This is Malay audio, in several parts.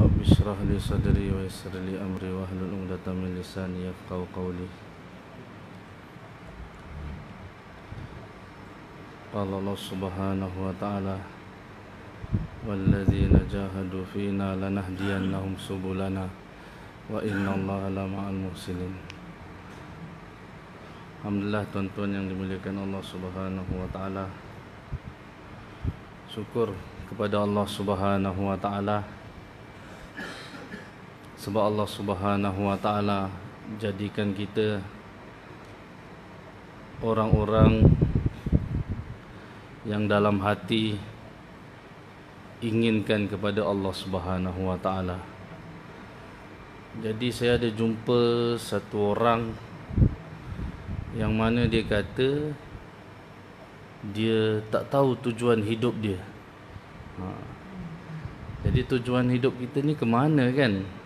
رب اشرح لي صدري ويسر لي أمري واحلل عقدة من لساني يفقهوا قولي قال الله سبحانه وتعالى والذين جاهدوا فينا لنهدينهم سبلنا وإن الله لمع المحسنين Alhamdulillah tuan-tuan yang dimuliakan Allah Subhanahu wa taala. Syukur kepada Allah Subhanahu wa taala. sebab Allah Subhanahu wa taala jadikan kita orang-orang yang dalam hati inginkan kepada Allah Subhanahu wa taala. Jadi saya ada jumpa satu orang yang mana dia kata dia tak tahu tujuan hidup dia. Ha. Jadi tujuan hidup kita ni ke mana kan?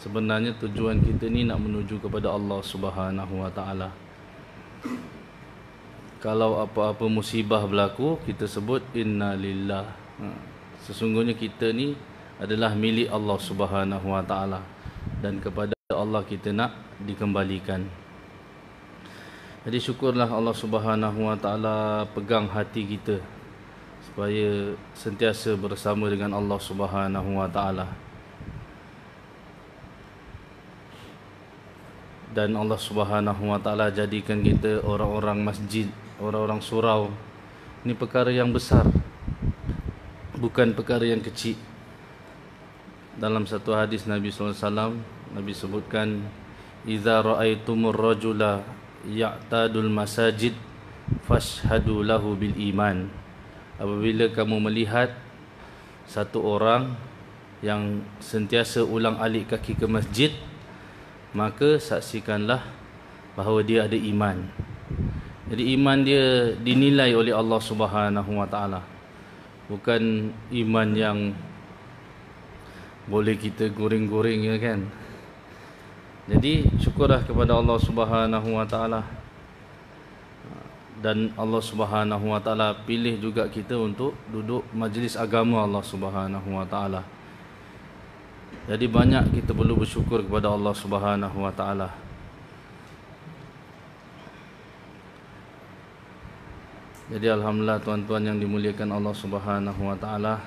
Sebenarnya tujuan kita ni nak menuju kepada Allah Subhanahu Wa Taala. Kalau apa-apa musibah berlaku, kita sebut inna lillah. Ha. Sesungguhnya kita ni adalah milik Allah Subhanahu Wa Taala dan kepada Allah kita nak dikembalikan. Jadi syukurlah Allah Subhanahu Wa Taala pegang hati kita supaya sentiasa bersama dengan Allah Subhanahu Wa Taala. Dan Allah Subhanahu Wa Taala jadikan kita orang-orang masjid, orang-orang surau. Ini perkara yang besar. Bukan perkara yang kecil. Dalam satu hadis Nabi sallallahu alaihi wasallam Nabi sebutkan idza raaitumur rajula ya'tadul masajid fashhadu lahu bil iman apabila kamu melihat satu orang yang sentiasa ulang alik kaki ke masjid maka saksikanlah bahawa dia ada iman. Jadi iman dia dinilai oleh Allah Subhanahu wa taala. Bukan iman yang boleh kita goreng-goreng ya kan? Jadi syukurlah kepada Allah Subhanahu Wa Taala. Dan Allah Subhanahu Wa Taala pilih juga kita untuk duduk majlis agama Allah Subhanahu Wa Taala. Jadi banyak kita perlu bersyukur kepada Allah Subhanahu Wa Taala. Jadi alhamdulillah tuan-tuan yang dimuliakan Allah Subhanahu Wa Taala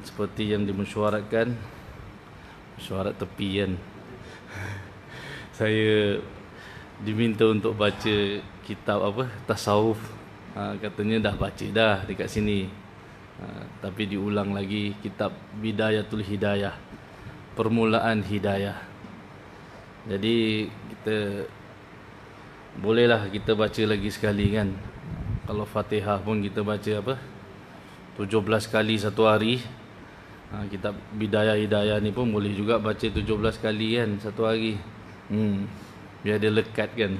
seperti yang dimesyuaratkan Suara tepi kan? Saya Diminta untuk baca Kitab apa? Tasawuf. Ha, Katanya dah baca dah Dekat sini ha, Tapi diulang lagi Kitab Bidayatul Hidayah Permulaan Hidayah Jadi Kita Bolehlah kita baca lagi sekali kan Kalau Fatihah pun kita baca apa 17 kali satu hari ha, kitab Bidayah Hidayah ni pun boleh juga baca 17 kali kan satu hari. Hmm. Biar dia lekat kan.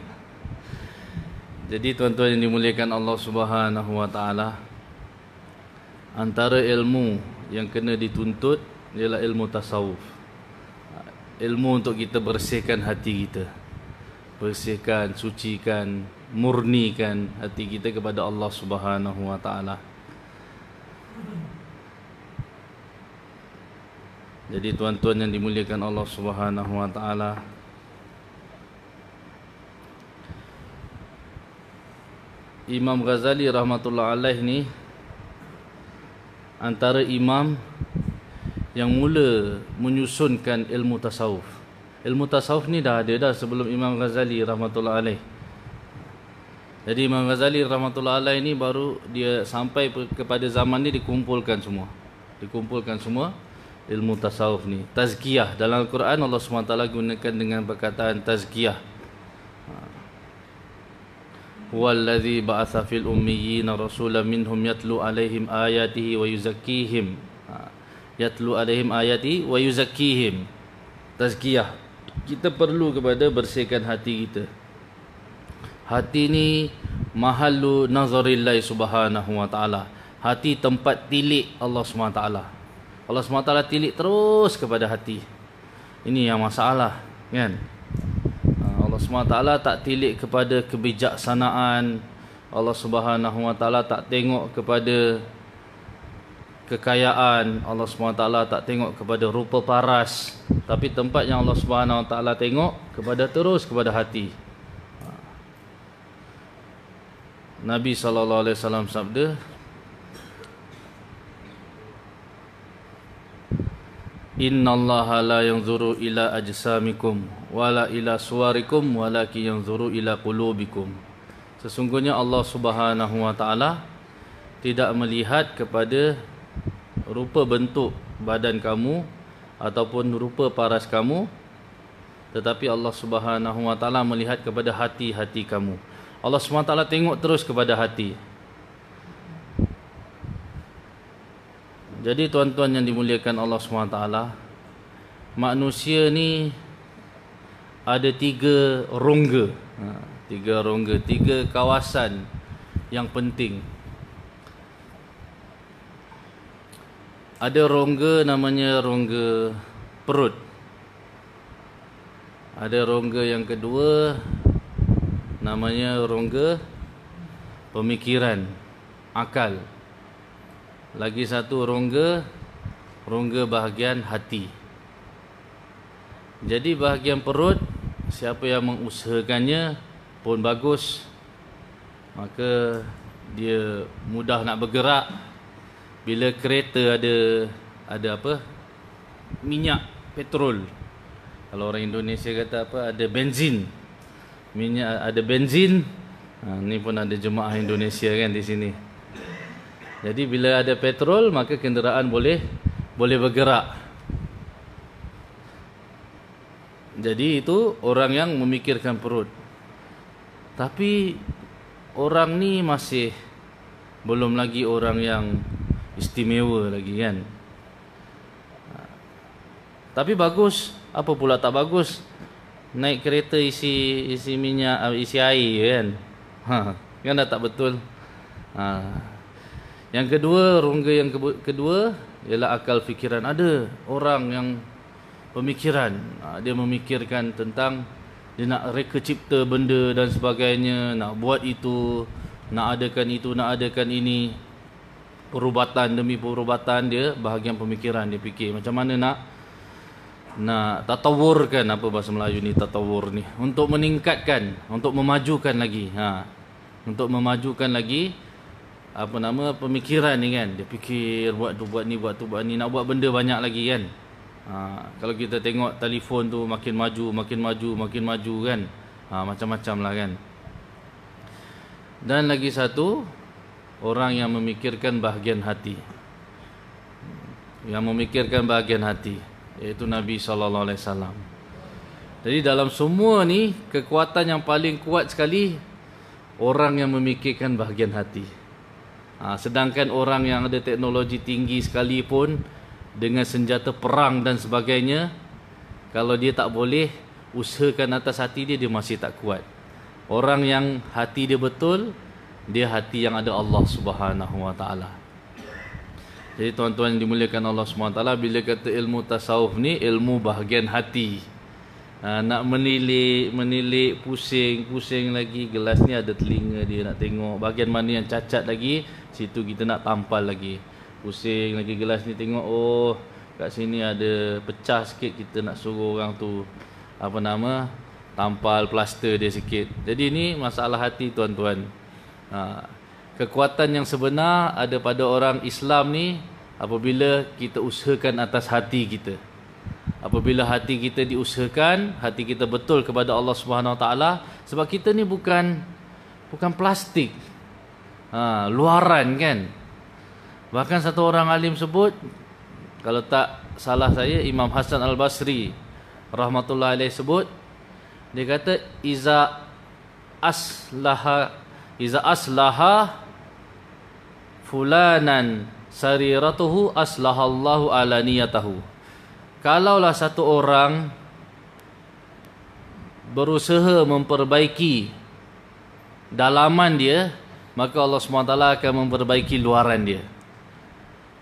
Jadi tuan-tuan yang dimuliakan Allah Subhanahu Wa Taala antara ilmu yang kena dituntut ialah ilmu tasawuf. Ilmu untuk kita bersihkan hati kita. Bersihkan, sucikan, murnikan hati kita kepada Allah Subhanahu Wa Taala. Jadi tuan-tuan yang dimuliakan Allah Subhanahu wa taala Imam Ghazali rahmatullah alaih ni antara imam yang mula menyusunkan ilmu tasawuf. Ilmu tasawuf ni dah ada dah sebelum Imam Ghazali rahmatullah alaih. Jadi Imam Ghazali rahmatullah alaih ni baru dia sampai kepada zaman ni dikumpulkan semua. Dikumpulkan semua ilmu tasawuf ni tazkiyah dalam al-Quran Allah SWT gunakan dengan perkataan tazkiyah. Fil ummiyin rasulan minhum yatlu alaihim ayatihi wa yuzakkihim ha. yatlu alaihim ayatihi wa yuzakkihim tazkiyah kita perlu kepada bersihkan hati kita hati ni mahallu nazarillahi subhanahu wa ta'ala hati tempat tilik Allah Subhanahu wa taala Allah SWT tilik terus kepada hati. Ini yang masalah. Kan? Allah SWT tak tilik kepada kebijaksanaan. Allah Taala tak tengok kepada kekayaan. Allah SWT tak tengok kepada rupa paras. Tapi tempat yang Allah SWT tengok kepada terus kepada hati. Nabi SAW sabda Inna Allah la yanzuru ila ajsamikum wala ila suwarikum walakin yanzuru ila qulubikum Sesungguhnya Allah Subhanahu wa taala tidak melihat kepada rupa bentuk badan kamu ataupun rupa paras kamu tetapi Allah Subhanahu wa taala melihat kepada hati-hati kamu. Allah SWT tengok terus kepada hati. Jadi tuan-tuan yang dimuliakan Allah SWT, manusia ni ada tiga rongga. Ha, tiga rongga, tiga kawasan yang penting Ada rongga namanya rongga perut. Ada rongga yang kedua namanya rongga pemikiran, akal. Lagi satu rongga rongga bahagian hati. Jadi bahagian perut siapa yang mengusahakannya pun bagus maka dia mudah nak bergerak. Bila kereta ada ada apa? Minyak petrol. Kalau orang Indonesia kata apa? Ada benzin. Minyak ada benzin. Ha, ni pun ada jemaah Indonesia kan di sini. Jadi bila ada petrol maka kenderaan boleh boleh bergerak jadi itu orang yang memikirkan perut. Tapi orang ni masih belum lagi orang yang istimewa lagi kan? Tapi bagus. Apa pula tak bagus? Naik kereta isi isi minyak uh, isi air kan? Ha kan dah tak betul? Ha. Yang kedua rongga yang kedua ialah akal fikiran. Ada orang yang pemikiran. Ha, dia memikirkan tentang dia nak reka cipta benda dan sebagainya nak buat itu nak adakan itu nak adakan ini. Perubatan demi perubatan dia bahagian pemikiran dia fikir. Macam mana nak nak tatawurkan apa bahasa Melayu ni tatawur ni. Untuk meningkatkan untuk memajukan lagi. Ha untuk memajukan lagi apa nama pemikiran ni kan. Dia fikir buat tu buat ni buat tu buat ni. Nak buat benda banyak lagi kan ha kalau kita tengok telefon tu makin maju makin maju makin maju kan? Ha macam-macam lah kan? Dan lagi satu orang yang memikirkan bahagian hati. Yang memikirkan bahagian hati iaitu Nabi wasallam. Jadi dalam semua ni kekuatan yang paling kuat sekali orang yang memikirkan bahagian hati. Ha, sedangkan orang yang ada teknologi tinggi sekalipun dengan senjata perang dan sebagainya kalau dia tak boleh usahakan atas hati dia dia masih tak kuat orang yang hati dia betul dia hati yang ada Allah Subhanahu Wa Taala. Jadi tuan-tuan yang dimuliakan Allah Taala bila kata ilmu tasawuf ni ilmu bahagian hati. Ha, nak menilik, menilik, pusing, pusing lagi gelas ni ada telinga dia nak tengok bahagian mana yang cacat lagi, situ kita nak tampal lagi. Pusing lagi gelas ni tengok oh kat sini ada pecah sikit kita nak suruh orang tu apa nama tampal plaster dia sikit. Jadi ini masalah hati tuan-tuan. Ha, kekuatan yang sebenar ada pada orang Islam ni apabila kita usahakan atas hati kita. Apabila hati kita diusahakan, hati kita betul kepada Allah Subhanahu Taala sebab kita ni bukan bukan plastik. Ha, luaran kan. Bahkan satu orang alim sebut kalau tak salah saya Imam Hasan Al-Basri rahmatullahi alaih sebut dia kata iza aslaha iza aslaha fulanan sariratuhu aslahallahu ala niyatahu. Kalaulah satu orang berusaha memperbaiki dalaman dia maka Allah SWT akan memperbaiki luaran dia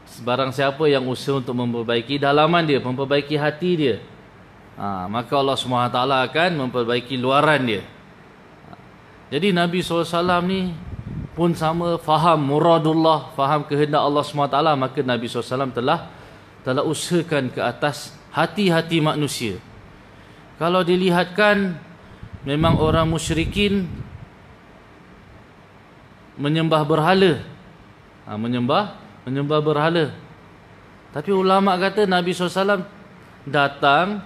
Sebarang siapa yang usaha untuk memperbaiki dalaman dia memperbaiki hati dia. Ha, maka Allah SWT akan memperbaiki luaran dia. Jadi Nabi SAW ni pun sama faham muradullah faham kehendak Allah SWT maka Nabi SAW telah telah usahakan ke atas hati-hati manusia. Kalau dilihatkan memang orang musyrikin menyembah berhala. Ha, menyembah menyembah berhala tapi ulama kata Nabi SAW datang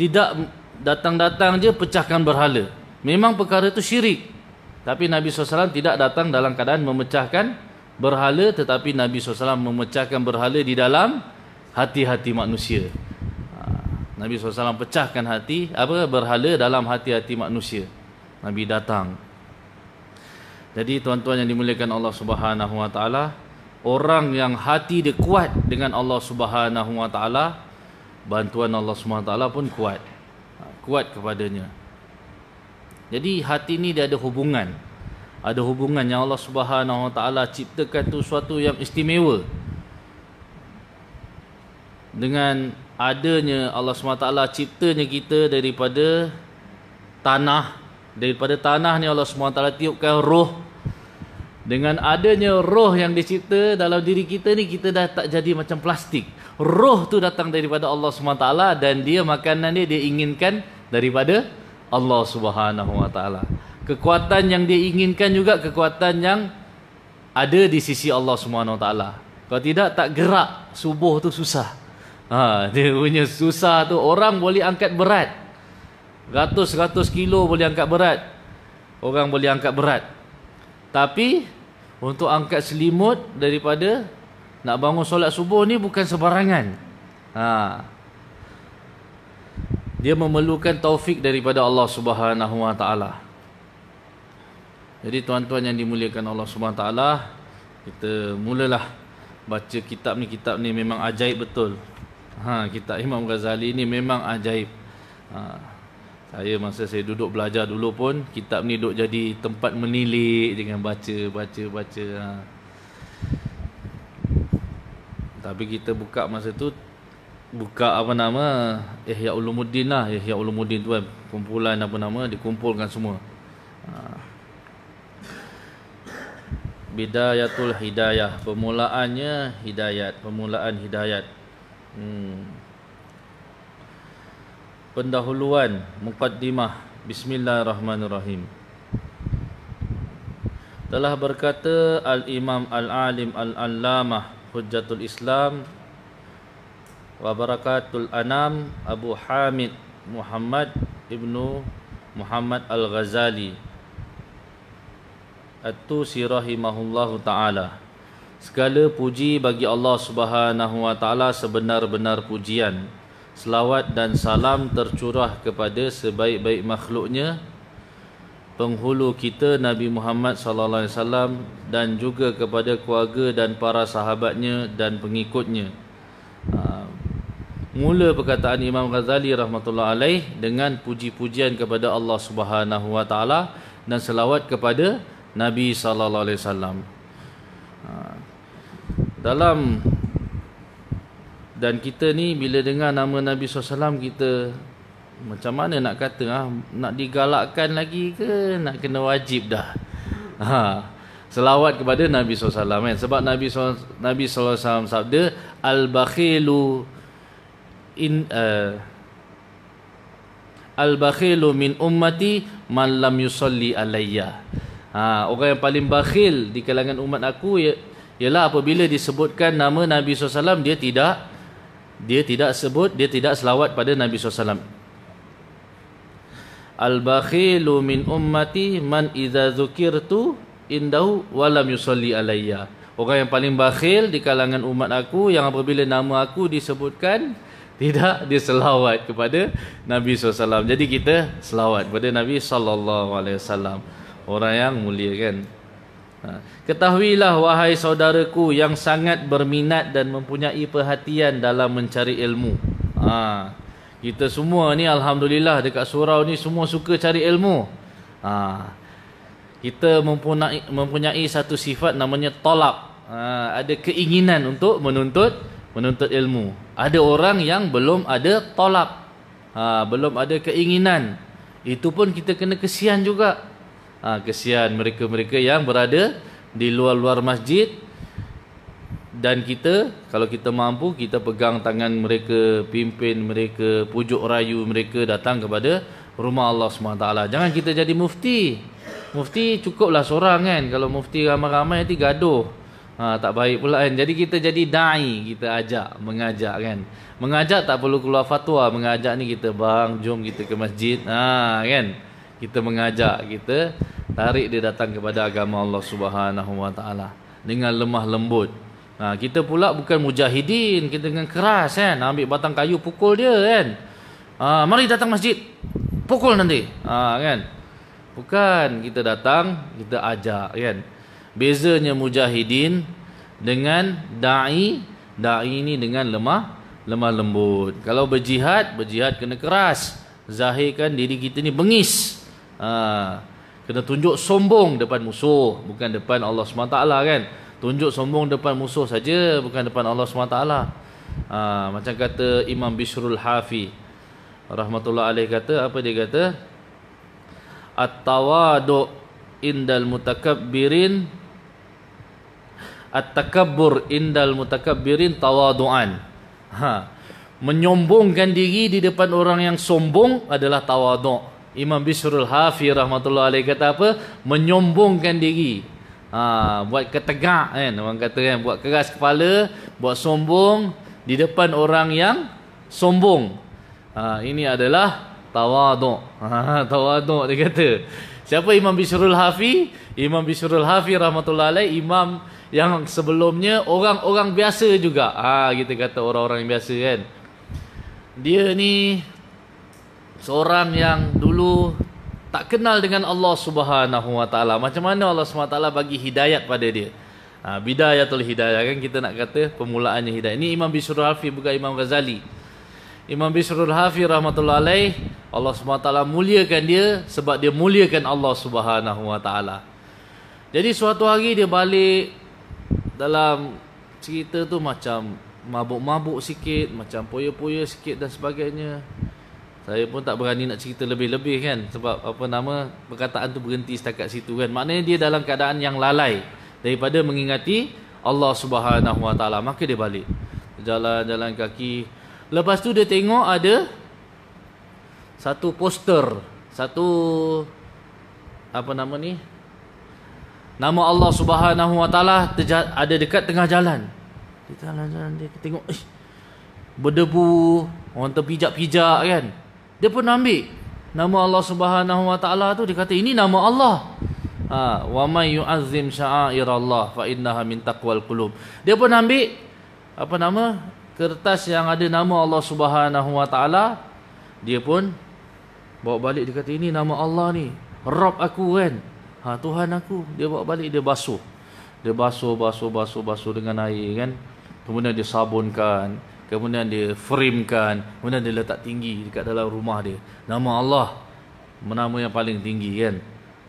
tidak datang-datang je pecahkan berhala memang perkara itu syirik tapi Nabi SAW tidak datang dalam keadaan memecahkan berhala tetapi Nabi SAW memecahkan berhala di dalam hati-hati manusia. Ha, Nabi SAW pecahkan hati apa berhala dalam hati-hati manusia. Nabi datang. Jadi tuan-tuan yang dimuliakan Allah Subhanahu Wa Taala, orang yang hati dia kuat dengan Allah Subhanahu Wa Taala, bantuan Allah Subhanahu Wa Taala pun kuat. Ha, kuat kepadanya. Jadi hati ni dia ada hubungan. Ada hubungan yang Allah Subhanahu Wa Taala ciptakan tu suatu yang istimewa. Dengan adanya Allah SWT ciptanya kita daripada tanah daripada tanah ni Allah SWT tiupkan roh dengan adanya roh yang dicipta dalam diri kita ni kita dah tak jadi macam plastik roh tu datang daripada Allah SWT dan dia makanan dia dia inginkan daripada Allah Subhanahu Wa Taala. Kekuatan yang dia inginkan juga kekuatan yang ada di sisi Allah Subhanahu Wa Taala. Kalau tidak tak gerak subuh tu susah. Ha, dia punya susah tu orang boleh angkat berat. Ratus-ratus kilo boleh angkat berat. Orang boleh angkat berat. Tapi untuk angkat selimut daripada nak bangun solat subuh ni bukan sebarangan. Ha, dia memerlukan taufik daripada Allah Subhanahu Wa Taala. Jadi tuan-tuan yang dimuliakan Allah Subhanahu Wa Taala, kita mulalah baca kitab ni kitab ni memang ajaib betul. Ha kitab Imam Ghazali ni memang ajaib. Ha saya masa saya duduk belajar dulu pun kitab ni duduk jadi tempat menilik dengan baca baca baca ha. Tapi kita buka masa tu buka apa nama Ihya Ulumuddin lah Ihya Ulumuddin tu kan kumpulan apa nama dikumpulkan semua ha. Bidayatul Hidayah Permulaannya Hidayat Permulaan Hidayat hmm. Pendahuluan Muqaddimah. Bismillahirrahmanirrahim. Telah berkata Al-Imam Al-Alim Al-Allamah Hujjatul Islam wa barakatul anam Abu Hamid Muhammad ibnu Muhammad Al-Ghazali. At-Tusi rahimahullahu ta'ala. Segala puji bagi Allah subhanahu wa ta'ala sebenar-benar pujian Selawat dan salam tercurah kepada sebaik-baik makhluknya Penghulu kita Nabi Muhammad wasallam dan juga kepada keluarga dan para sahabatnya dan pengikutnya. Ha, Mula perkataan Imam Ghazali rahmatullah alaih dengan puji-pujian kepada Allah Subhanahu wa taala dan selawat kepada Nabi sallallahu alaihi wasallam. Ha. Dalam dan kita ni bila dengar nama Nabi SAW kita macam mana nak kata ah nak digalakkan lagi ke nak kena wajib dah. Ha. Selawat kepada Nabi SAW kan sebab Nabi SAW, Nabi SAW sabda al-bakhilu in uh, al-bakhilu min ummati man lam yusalli alayya. Ha, orang yang paling bakhil di kalangan umat aku ialah apabila disebutkan nama Nabi SAW dia tidak dia tidak sebut dia tidak selawat pada Nabi SAW. Al-bakhilu min ummati man idza dzukirtu indahu wa lam yusalli alayya. Orang yang paling bakhil di kalangan umat aku yang apabila nama aku disebutkan tidak dia selawat kepada Nabi SAW. Jadi kita selawat kepada Nabi SAW. Orang yang mulia kan. Ha. Ketahuilah wahai saudaraku yang sangat berminat dan mempunyai perhatian dalam mencari ilmu. Ha. Kita semua ni Alhamdulillah dekat surau ni semua suka cari ilmu. Ha. Kita mempunyai, mempunyai satu sifat namanya tolak. Ha. Ada keinginan untuk menuntut menuntut ilmu. Ada orang yang belum ada tolak. Ha, belum ada keinginan. Itu pun kita kena kesian juga. Ha, kesian mereka-mereka yang berada di luar-luar masjid. Dan kita kalau kita mampu kita pegang tangan mereka pimpin mereka pujuk rayu mereka datang kepada rumah Allah SWT jangan kita jadi mufti. Mufti cukuplah seorang kan. Kalau mufti ramai-ramai nanti gaduh. Ha, tak baik pula kan. Jadi kita jadi da'i kita ajak mengajak kan. Mengajak tak perlu keluar fatwa. Mengajak ni kita bang jom kita ke masjid. Ha, kan kita mengajak kita tarik dia datang kepada agama Allah Subhanahu Wa Taala dengan lemah lembut Ha, kita pula bukan mujahidin, kita dengan keras kan. Ambil batang kayu pukul dia kan. Ha, mari datang masjid. Pukul nanti. Ha, kan. Bukan kita datang, kita ajak kan. Bezanya mujahidin dengan dai, dai ini dengan lemah lemah lembut. Kalau berjihad, berjihad kena keras. Zahirkan diri kita ni bengis. Ha, kena tunjuk sombong depan musuh, bukan depan Allah SWT kan? Tunjuk sombong depan musuh saja bukan depan Allah SWT ha, macam kata Imam Bishrul Hafi rahmatullah alaih kata apa dia kata? At-tawadu indal mutakabbirin at-takabbur indal mutakabbirin tawaduan. Ha menyombongkan diri di depan orang yang sombong adalah tawadu Imam Bishrul Hafi rahmatullah alaih kata apa menyombongkan diri Ha, buat ketegak kan orang kata kan buat keras kepala, buat sombong di depan orang yang sombong. Ha, ini adalah tawaduk. Ha, tawaduk dia kata. Siapa Imam Bishrul Hafi? Imam Bishrul Hafi rahmatullah alaih imam yang sebelumnya orang-orang biasa juga. Ha, kita kata orang-orang yang biasa kan. Dia ni seorang yang dulu tak kenal dengan Allah Subhanahu Wa Taala. Macam mana Allah Subhanahu Wa Taala bagi hidayat pada dia? Ha, bidayatul hidayah kan kita nak kata permulaannya hidayah. Ini Imam Bishrul Hafi bukan Imam Ghazali. Imam Bishrul Hafi rahmatullah alaih Allah Subhanahu Wa Taala muliakan dia sebab dia muliakan Allah Subhanahu Wa Taala. Jadi suatu hari dia balik dalam cerita tu macam mabuk-mabuk sikit, macam poya-poya sikit dan sebagainya. Saya pun tak berani nak cerita lebih-lebih kan sebab apa nama perkataan tu berhenti setakat situ kan. Maknanya dia dalam keadaan yang lalai daripada mengingati Allah Subhanahu Wa Taala. Maka dia balik. Jalan-jalan kaki. Lepas tu dia tengok ada satu poster, satu apa nama ni? Nama Allah Subhanahu Wa Taala ada dekat tengah jalan. Dia jalan-jalan dia tengok, eh, berdebu, orang terpijak-pijak kan. Dia pun ambil nama Allah Subhanahu Wa Taala tu dia kata ini nama Allah. Ha, wa may yu'azzim sya'airallah fa innaha min taqwal qulub. Dia pun ambil apa nama? kertas yang ada nama Allah Subhanahu Wa Taala. Dia pun bawa balik dia kata ini nama Allah ni. Rabb aku kan. Ha, Tuhan aku. Dia bawa balik dia basuh. Dia basuh basuh basuh basuh dengan air kan. Kemudian dia sabunkan kemudian dia framekan. Kemudian dia letak tinggi dekat dalam rumah dia. Nama Allah. Nama yang paling tinggi kan?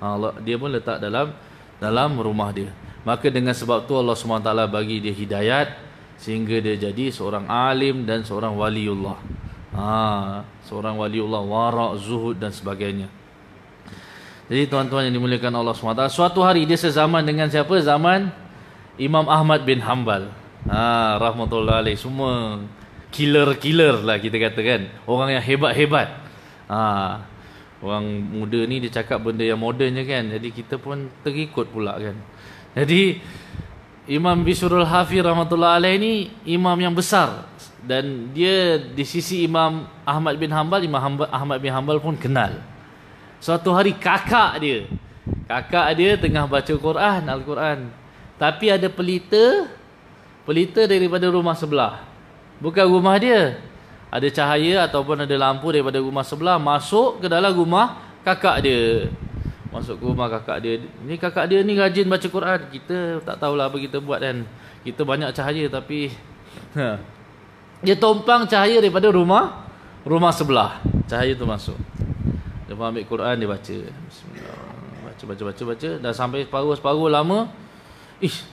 Ha, Allah dia pun letak dalam dalam rumah dia. Maka dengan sebab tu Allah SWT bagi dia hidayat sehingga dia jadi seorang alim dan seorang waliullah. Ha, seorang waliullah wara' zuhud dan sebagainya. Jadi tuan-tuan yang dimuliakan Allah SWT suatu hari dia sezaman dengan siapa? Zaman Imam Ahmad bin Hanbal Ha, rahmatullah alaih semua killer-killer lah kita kata kan. Orang yang hebat-hebat. Ha, orang muda ni dia cakap benda yang moden je kan. Jadi kita pun terikut pula kan. Jadi Imam Bishrul Hafi rahmatullah alaih ni imam yang besar dan dia di sisi Imam Ahmad bin Hanbal Imam Ahmad bin Hanbal pun kenal. Suatu hari kakak dia kakak dia tengah baca Quran Al-Quran tapi ada pelita pelita daripada rumah sebelah. Bukan rumah dia. Ada cahaya ataupun ada lampu daripada rumah sebelah masuk ke dalam rumah kakak dia. Masuk ke rumah kakak dia. Ni kakak dia ni rajin baca Quran. Kita tak tahulah apa kita buat kan. Kita banyak cahaya tapi ha. dia tumpang cahaya daripada rumah rumah sebelah. Cahaya tu masuk. Dia pun ambil Quran dia baca. Bismillah. Baca baca baca baca dah sampai separuh-separuh lama. Ish,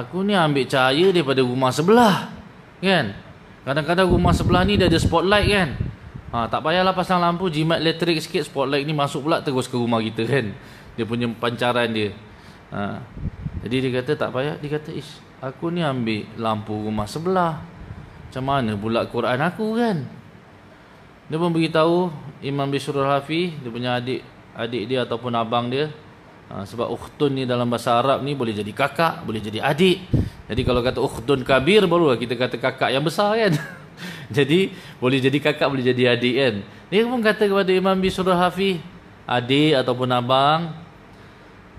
Aku ni ambil cahaya daripada rumah sebelah. Kan? Kadang-kadang rumah sebelah ni dia ada spotlight kan? Ha, tak payahlah pasang lampu jimat elektrik sikit spotlight ni masuk pula terus ke rumah kita kan. Dia punya pancaran dia. Ha. Jadi dia kata tak payah. Dia kata, ish, aku ni ambil lampu rumah sebelah. Macam mana pula Quran aku kan? Dia pun beritahu Imam Bishrul Hafi, dia punya adik adik dia ataupun abang dia. Ha, sebab ukhtun ni dalam bahasa Arab ni boleh jadi kakak, boleh jadi adik. Jadi kalau kata ukhtun kabir, barulah kita kata kakak yang besar kan? jadi boleh jadi kakak, boleh jadi adik kan? Dia pun kata kepada Imam Bishrul Hafi, adik ataupun abang,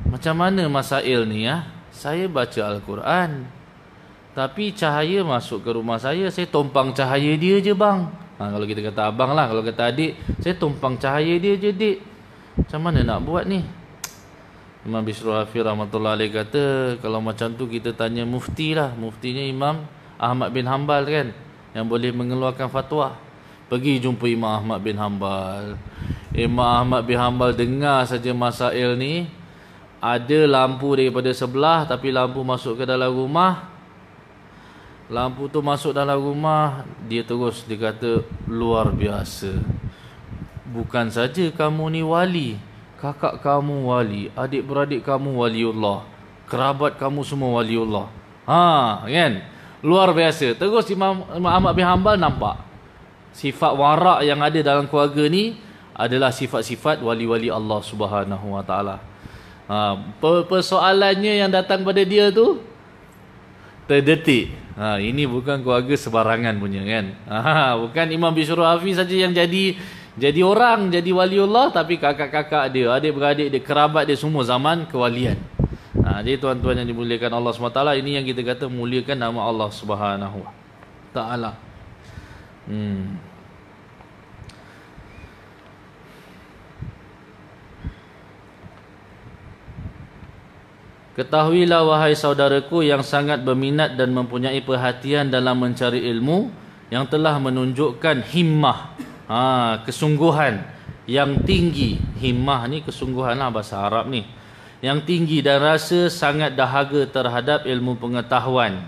macam mana masail ni ya? Saya baca Al-Quran. Tapi cahaya masuk ke rumah saya, saya tumpang cahaya dia je bang. Ha, kalau kita kata abang lah, kalau kata adik, saya tumpang cahaya dia je dik. Macam mana nak buat ni? Imam Bishrul Hafiz rahmatullah alaih kata, kalau macam tu kita tanya mufti lah. Muftinya Imam Ahmad bin Hanbal kan, yang boleh mengeluarkan fatwa. Pergi jumpa Imam Ahmad bin Hanbal. Imam Ahmad bin Hanbal dengar saja masail ni, ada lampu daripada sebelah tapi lampu masuk ke dalam rumah Lampu tu masuk dalam rumah, dia terus dia kata luar biasa. Bukan saja kamu ni wali, kakak kamu wali, adik-beradik kamu waliullah, kerabat kamu semua waliullah. Ha, kan? Luar biasa. Terus Imam, Ahmad bin Hanbal nampak sifat warak yang ada dalam keluarga ni adalah sifat-sifat wali-wali Allah Subhanahu Wa Taala. Ha, persoalannya yang datang pada dia tu terdetik Ha, ini bukan keluarga sebarangan punya kan. Ha, bukan Imam Bishrul Hafiz saja yang jadi jadi orang, jadi waliullah tapi kakak-kakak dia, adik-beradik dia, kerabat dia semua zaman kewalian. Ha, jadi tuan-tuan yang dimuliakan Allah SWT, ini yang kita kata muliakan nama Allah Subhanahu Taala. Hmm. Ketahuilah wahai saudaraku yang sangat berminat dan mempunyai perhatian dalam mencari ilmu yang telah menunjukkan himmah, ha, kesungguhan yang tinggi. Himmah ni kesungguhan lah bahasa Arab ni. Yang tinggi dan rasa sangat dahaga terhadap ilmu pengetahuan.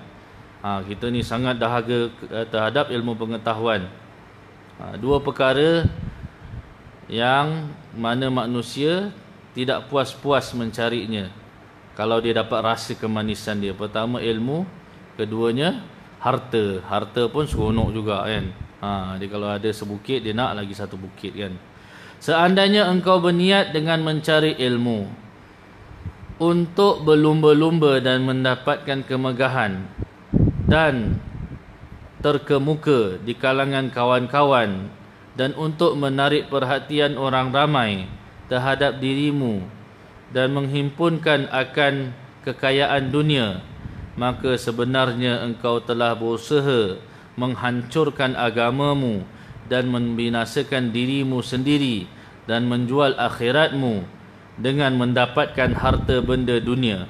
Ha, kita ni sangat dahaga eh, terhadap ilmu pengetahuan. Ha, dua perkara yang mana manusia tidak puas-puas mencarinya kalau dia dapat rasa kemanisan dia pertama ilmu keduanya harta harta pun seronok juga kan ha dia kalau ada sebukit dia nak lagi satu bukit kan? Seandainya engkau berniat dengan mencari ilmu untuk berlumba-lumba dan mendapatkan kemegahan dan terkemuka di kalangan kawan-kawan dan untuk menarik perhatian orang ramai terhadap dirimu dan menghimpunkan akan kekayaan dunia maka sebenarnya engkau telah berusaha menghancurkan agamamu dan membinasakan dirimu sendiri dan menjual akhiratmu dengan mendapatkan harta benda dunia.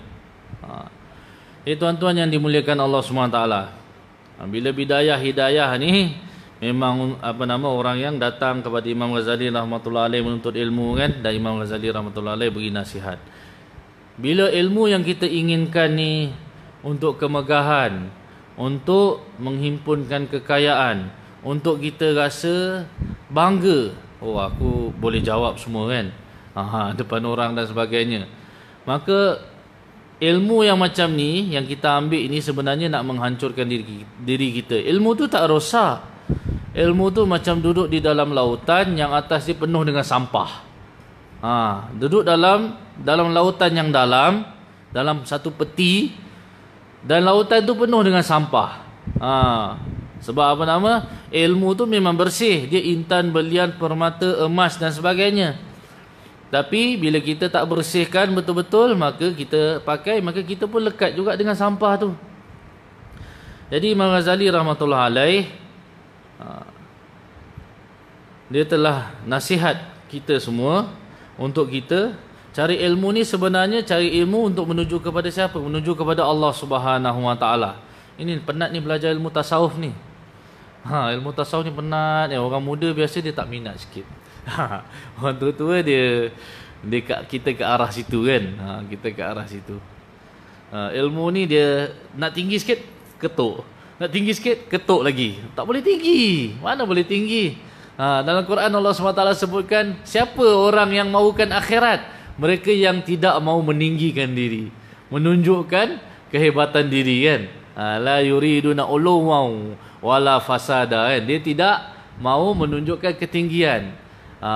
Ha. Eh tuan-tuan yang dimuliakan Allah SWT. Ha, bila bidayah hidayah ni memang apa nama orang yang datang kepada Imam Ghazali rahmatullah alaih menuntut ilmu kan dan Imam Ghazali rahmatullah alaih beri nasihat. Bila ilmu yang kita inginkan ni untuk kemegahan, untuk menghimpunkan kekayaan, untuk kita rasa bangga, oh aku boleh jawab semua kan. Aha, depan orang dan sebagainya. Maka ilmu yang macam ni yang kita ambil ini sebenarnya nak menghancurkan diri, diri kita. Ilmu tu tak rosak. Ilmu tu macam duduk di dalam lautan yang atas dia penuh dengan sampah. Ha, duduk dalam dalam lautan yang dalam, dalam satu peti dan lautan tu penuh dengan sampah. Ha, sebab apa nama? Ilmu tu memang bersih, dia intan, belian, permata, emas dan sebagainya. Tapi bila kita tak bersihkan betul-betul, maka kita pakai, maka kita pun lekat juga dengan sampah tu. Jadi Imam Ghazali rahmatullah alaih Ha. dia telah nasihat kita semua untuk kita cari ilmu ni sebenarnya cari ilmu untuk menuju kepada siapa menuju kepada Allah Subhanahu Wa Taala ini penat ni belajar ilmu tasawuf ni ha ilmu tasawuf ni penat ya orang muda biasa dia tak minat sikit ha orang tua-tua dia dia kita ke arah situ kan ha kita ke arah situ ha, ilmu ni dia nak tinggi sikit ketuk nak tinggi sikit, ketuk lagi. Tak boleh tinggi. Mana boleh tinggi? Ha, dalam Quran Allah SWT sebutkan, siapa orang yang mahukan akhirat? Mereka yang tidak mau meninggikan diri. menunjukkan kehebatan diri kan? Ha, la yuriduna uluwan wala fasada kan? Dia tidak mau menunjukkan ketinggian. Ha,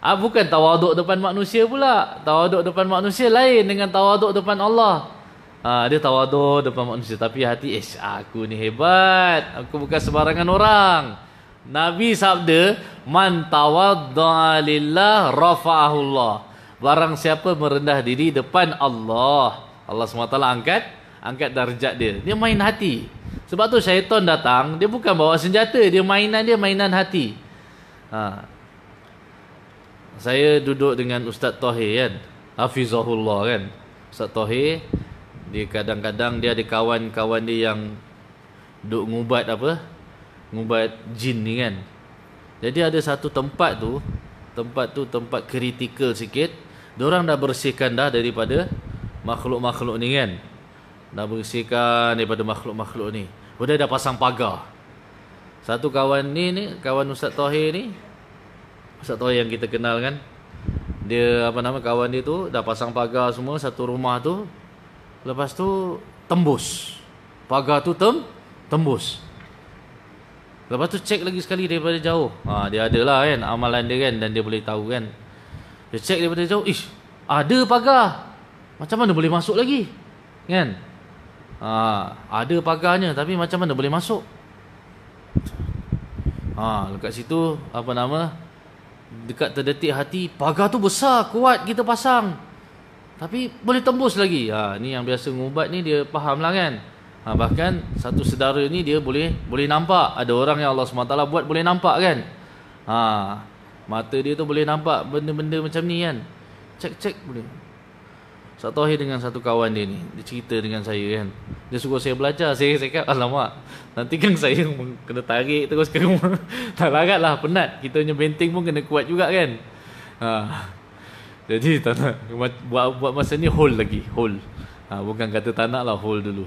ah bukan tawaduk depan manusia pula. Tawaduk depan manusia lain dengan tawaduk depan Allah. Ha, dia tawaduk depan manusia tapi hati eh aku ni hebat. Aku bukan sembarangan orang. Nabi sabda man tawaddaa lillah rafa'ahullah barang siapa merendah diri depan Allah Allah SWT angkat angkat darjat dia. Dia main hati. Sebab tu syaitan datang dia bukan bawa senjata dia mainan dia mainan hati. Ha. saya duduk dengan Ustaz Tohir kan? Hafizahullah kan? Ustaz Tohir dia kadang-kadang dia ada kawan-kawan dia yang duk ngubat apa? Ngubat jin ni kan? Jadi ada satu tempat tu tempat tu tempat kritikal sikit orang dah bersihkan dah daripada makhluk-makhluk ni kan? Dah bersihkan daripada makhluk-makhluk ni. Udah dah pasang pagar. Satu kawan ni ni kawan Ustaz Tohir ni Ustaz Tohir yang kita kenal kan? Dia apa nama kawan dia tu dah pasang pagar semua satu rumah tu. Lepas tu tembus. Pagar tu tem tembus. Lepas tu cek lagi sekali daripada jauh. Ha, dia ada lah kan amalan dia kan dan dia boleh tahu kan dia cek daripada jauh ish ada pagar macam mana boleh masuk lagi? Kan? Ha, ada pagarnya tapi macam mana boleh masuk? Ha, dekat situ apa nama? Dekat terdetik hati, pagar tu besar, kuat kita pasang. Tapi boleh tembus lagi. Ha, ni yang biasa ngubat ni dia faham lah kan? Ha, bahkan satu sedara ni dia boleh boleh nampak. Ada orang yang Allah SWT buat boleh nampak kan? Ha, mata dia tu boleh nampak benda-benda macam ni kan? Cek-cek boleh. Ustaz Tahir dengan satu kawan dia ni Dia cerita dengan saya kan Dia suruh saya belajar Saya cakap alamak Nanti kan saya kena tarik terus ke rumah Tak larat lah penat Kita punya benteng pun kena kuat juga kan ha. Jadi tak nak buat, buat masa ni hold lagi Hold ha, Bukan kata tak nak lah hold dulu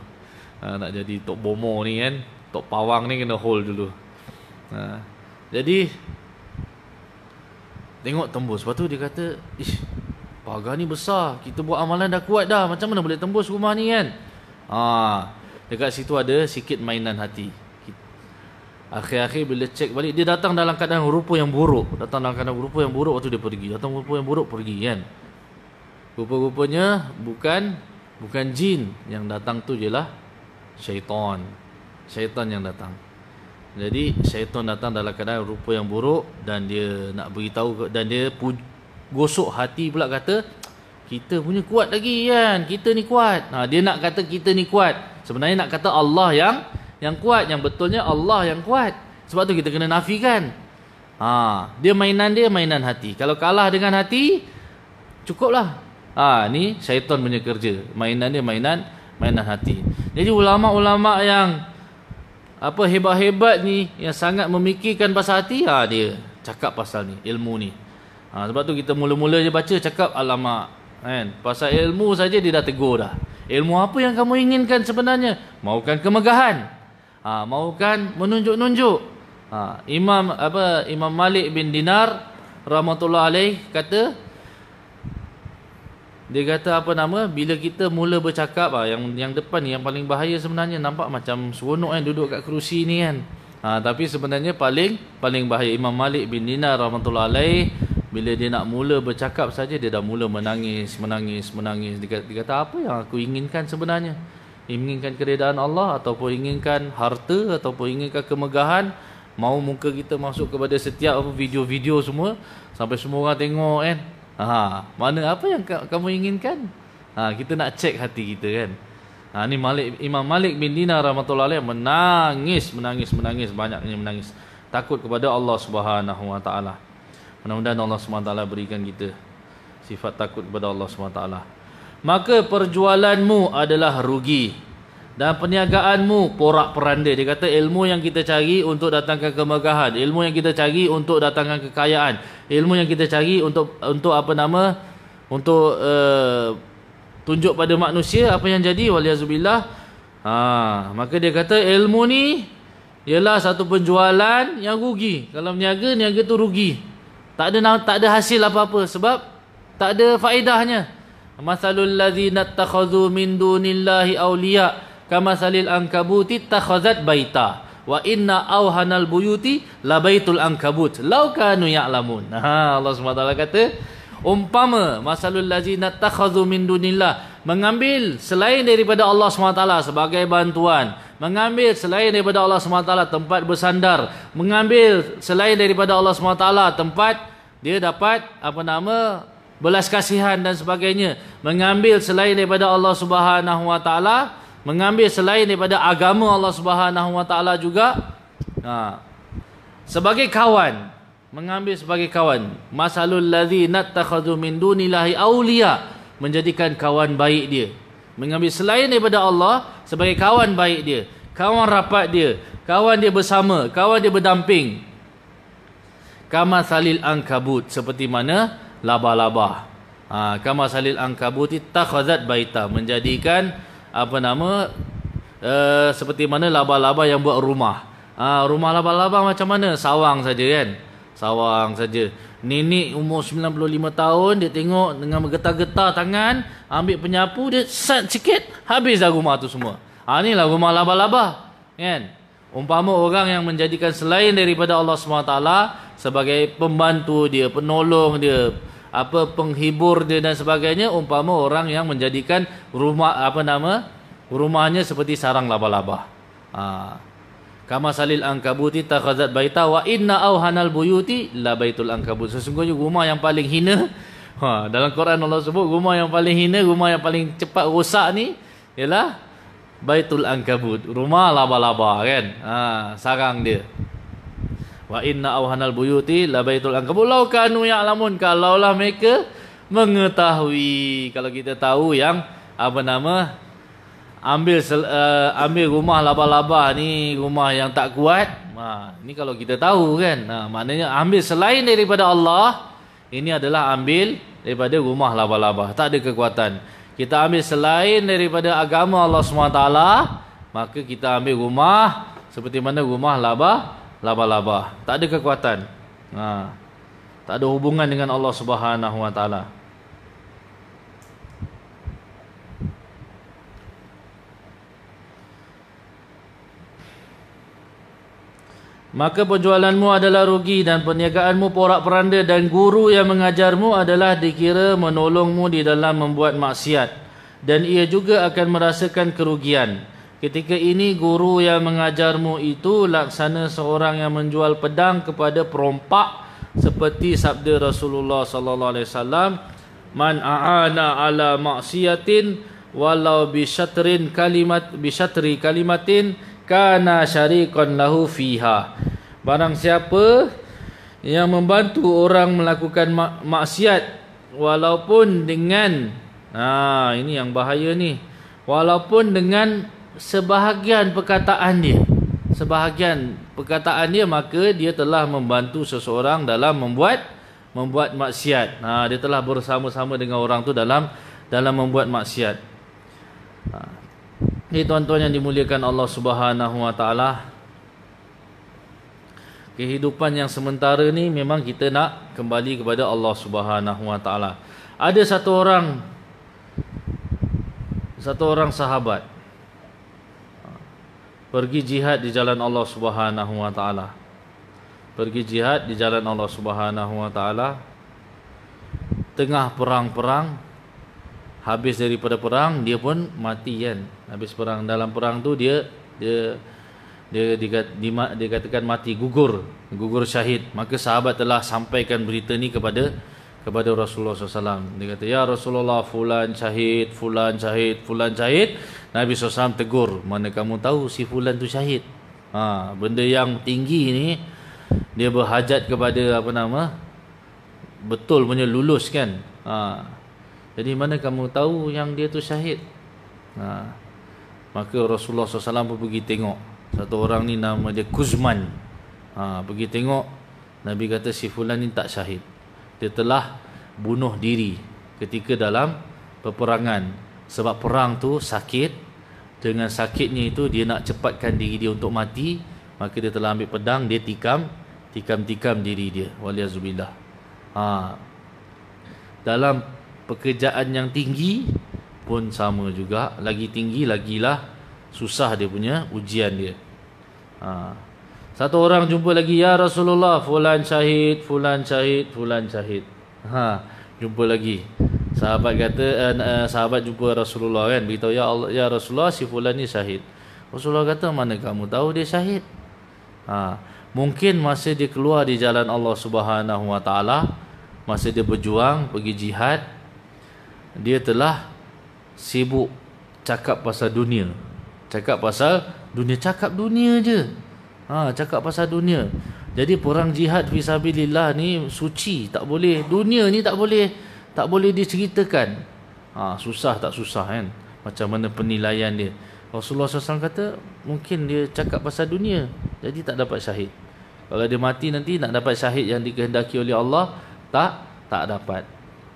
ha, Nak jadi Tok Bomo ni kan Tok Pawang ni kena hold dulu ha. Jadi Tengok tembus Lepas tu dia kata Ish Pagar ni besar. Kita buat amalan dah kuat dah. Macam mana boleh tembus rumah ni kan? Ha, dekat situ ada sikit mainan hati. Akhir-akhir bila cek balik dia datang dalam keadaan rupa yang buruk. Datang dalam keadaan rupa yang buruk waktu dia pergi. Datang rupa yang buruk pergi kan. Rupa-rupanya bukan bukan jin yang datang tu jelah syaitan. Syaitan yang datang. Jadi syaitan datang dalam keadaan rupa yang buruk dan dia nak beritahu dan dia gosok hati pula kata kita punya kuat lagi kan? Kita ni kuat. Ha, dia nak kata kita ni kuat. Sebenarnya nak kata Allah yang yang kuat yang betulnya Allah yang kuat. Sebab tu kita kena nafikan. Ha, dia mainan dia mainan hati. Kalau kalah dengan hati cukuplah. Ha, ni syaitan punya kerja. Mainan dia mainan mainan hati. Jadi ulama-ulama yang apa hebat-hebat ni yang sangat memikirkan pasal hati ha, dia cakap pasal ni ilmu ni Ha, sebab tu kita mula-mula je baca cakap alamak kan pasal ilmu saja dia dah tegur dah. Ilmu apa yang kamu inginkan sebenarnya? Maukan kemegahan. Ha, maukan menunjuk-nunjuk. Ha, Imam apa Imam Malik bin Dinar rahmatullah alaih kata dia kata apa nama? Bila kita mula bercakap ah yang yang depan ni yang paling bahaya sebenarnya nampak macam seronok kan duduk kat kerusi ni kan. Ha, tapi sebenarnya paling paling bahaya Imam Malik bin Dinar rahmatullah alaih bila dia nak mula bercakap saja dia dah mula menangis menangis menangis. Dia kata, dia kata apa yang aku inginkan sebenarnya? Inginkan keredaan Allah ataupun inginkan harta ataupun inginkan kemegahan? Mau muka kita masuk kepada setiap video-video semua sampai semua orang tengok kan ha mana apa yang kamu inginkan ha kita nak cek hati kita kan ha ni Malik Imam Malik bin Dinar rahmatullahi alaih menangis menangis menangis banyaknya menangis takut kepada Allah Subhanahu wa taala Mudah-mudahan Allah SWT berikan kita sifat takut kepada Allah SWT. Maka perjualanmu adalah rugi. Dan perniagaanmu porak peranda. Dia kata ilmu yang kita cari untuk datangkan kemegahan. Ilmu yang kita cari untuk datangkan kekayaan. Ilmu yang kita cari untuk untuk apa nama? Untuk uh, tunjuk pada manusia apa yang jadi. Waliyazubillah. Ha, maka dia kata ilmu ni ialah satu penjualan yang rugi. Kalau niaga, niaga tu rugi. Tak ada tak ada hasil apa-apa sebab tak ada faedahnya. masalul ladzina takhadhu min dunillahi awliya kamasalil ankabuti takhazat baita. Wa inna awhanal buyuti labaitul ankabut. Law kanu ya'lamun. Ha Allah SWT kata umpama masalul ladzina takhadhu min dunillah mengambil selain daripada Allah SWT sebagai bantuan mengambil selain daripada Allah SWT tempat bersandar mengambil selain daripada Allah SWT tempat dia dapat apa nama belas kasihan dan sebagainya mengambil selain daripada Allah Subhanahu wa taala mengambil selain daripada agama Allah Subhanahu Wa Taala juga ha. sebagai kawan mengambil sebagai kawan. Masalul ladzi nattakhadhu min dunillahi awliya menjadikan kawan baik dia. Mengambil selain daripada Allah sebagai kawan baik dia. Kawan rapat dia kawan dia bersama kawan dia berdamping. Kama salil angkabut seperti mana? Laba-laba ha, kama salil angkabut takhazat baita menjadikan apa nama uh, seperti mana laba-laba yang buat rumah. Uh, rumah laba-laba macam mana? Sawang saja kan. Sawang saja. Nenek umur 95 tahun dia tengok dengan bergetar-getar tangan, ambil penyapu dia sat sikit, habis dah rumah tu semua. Ha inilah rumah laba-laba. Kan? Umpama orang yang menjadikan selain daripada Allah SWT sebagai pembantu dia, penolong dia, apa penghibur dia dan sebagainya umpama orang yang menjadikan rumah apa nama rumahnya seperti sarang laba-laba. Ha. Kama salil angkabuti takhazat baita wa inna awhanal buyuti la baitul ankabut. Sesungguhnya rumah yang paling hina ha, dalam Quran Allah sebut rumah yang paling hina, rumah yang paling cepat rosak ni ialah baitul ankabut, rumah laba-laba kan. Ha, sarang dia. Wa inna awhanal buyuti la baitul ankabut law kanu ya'lamun kalaulah mereka mengetahui. Kalau kita tahu yang apa nama ambil uh, ambil rumah laba-laba ni rumah yang tak kuat. Ha ni kalau kita tahu kan ha maknanya ambil selain daripada Allah ini adalah ambil daripada rumah laba-laba tak ada kekuatan. Kita ambil selain daripada agama Allah SWT maka kita ambil rumah seperti mana rumah laba laba-laba. Tak ada kekuatan. Ha. Tak ada hubungan dengan Allah Subhanahu Wa Taala. Maka penjualanmu adalah rugi dan perniagaanmu porak-peranda dan guru yang mengajarmu adalah dikira menolongmu di dalam membuat maksiat. Dan ia juga akan merasakan kerugian. Ketika ini guru yang mengajarmu itu laksana seorang yang menjual pedang kepada perompak seperti sabda Rasulullah sallallahu alaihi wasallam man aana ala maksiatin walau bi syatrin kalimat bi syatri kalimatin kana syarikan lahu fiha. Barang siapa yang membantu orang melakukan maksiat walaupun dengan ha ini yang bahaya ni walaupun dengan sebahagian perkataan dia. Sebahagian perkataan dia maka dia telah membantu seseorang dalam membuat membuat maksiat. Ha, dia telah bersama-sama dengan orang tu dalam dalam membuat maksiat. Ha. ini tuan-tuan yang dimuliakan Allah Subhanahu Wa Taala. Kehidupan yang sementara ni memang kita nak kembali kepada Allah Subhanahu Wa Taala. Ada satu orang satu orang sahabat pergi jihad di jalan Allah Subhanahu wa taala. Pergi jihad di jalan Allah Subhanahu wa taala. Tengah perang-perang habis daripada perang dia pun mati kan. Habis perang dalam perang tu dia dia dia dikat, dikatakan mati gugur, gugur syahid. Maka sahabat telah sampaikan berita ni kepada kepada Rasulullah SAW. Dia kata, Ya Rasulullah, fulan syahid, fulan syahid, fulan syahid. Nabi SAW tegur, mana kamu tahu si fulan tu syahid? Ha, benda yang tinggi ni, dia berhajat kepada apa nama? Betul punya lulus kan? Ha, jadi mana kamu tahu yang dia tu syahid? Ha, maka Rasulullah SAW pun pergi tengok. Satu orang ni nama dia Kuzman. Ha, pergi tengok, Nabi kata si fulan ni tak syahid dia telah bunuh diri ketika dalam peperangan. Sebab perang tu sakit. Dengan sakitnya itu dia nak cepatkan diri dia untuk mati. Maka dia telah ambil pedang dia tikam tikam-tikam diri dia. Waliazubillah ha. Dalam pekerjaan yang tinggi pun sama juga. Lagi tinggi lagilah susah dia punya ujian dia. Ha. Satu orang jumpa lagi ya Rasulullah fulan syahid fulan syahid fulan syahid ha jumpa lagi sahabat kata uh, uh, sahabat jumpa Rasulullah kan beritahu ya Allah ya Rasulullah si fulan ni syahid Rasulullah kata mana kamu tahu dia syahid ha mungkin masa dia keluar di jalan Allah Subhanahu wa taala masa dia berjuang pergi jihad dia telah sibuk cakap pasal dunia. Cakap pasal dunia, cakap dunia je. Ha, cakap pasal dunia. Jadi perang jihad fisabilillah ni suci, tak boleh. Dunia ni tak boleh tak boleh diceritakan. Ha, susah tak susah kan? Macam mana penilaian dia. Rasulullah SAW kata mungkin dia cakap pasal dunia. Jadi tak dapat syahid. Kalau dia mati nanti nak dapat syahid yang dikehendaki oleh Allah, tak tak dapat.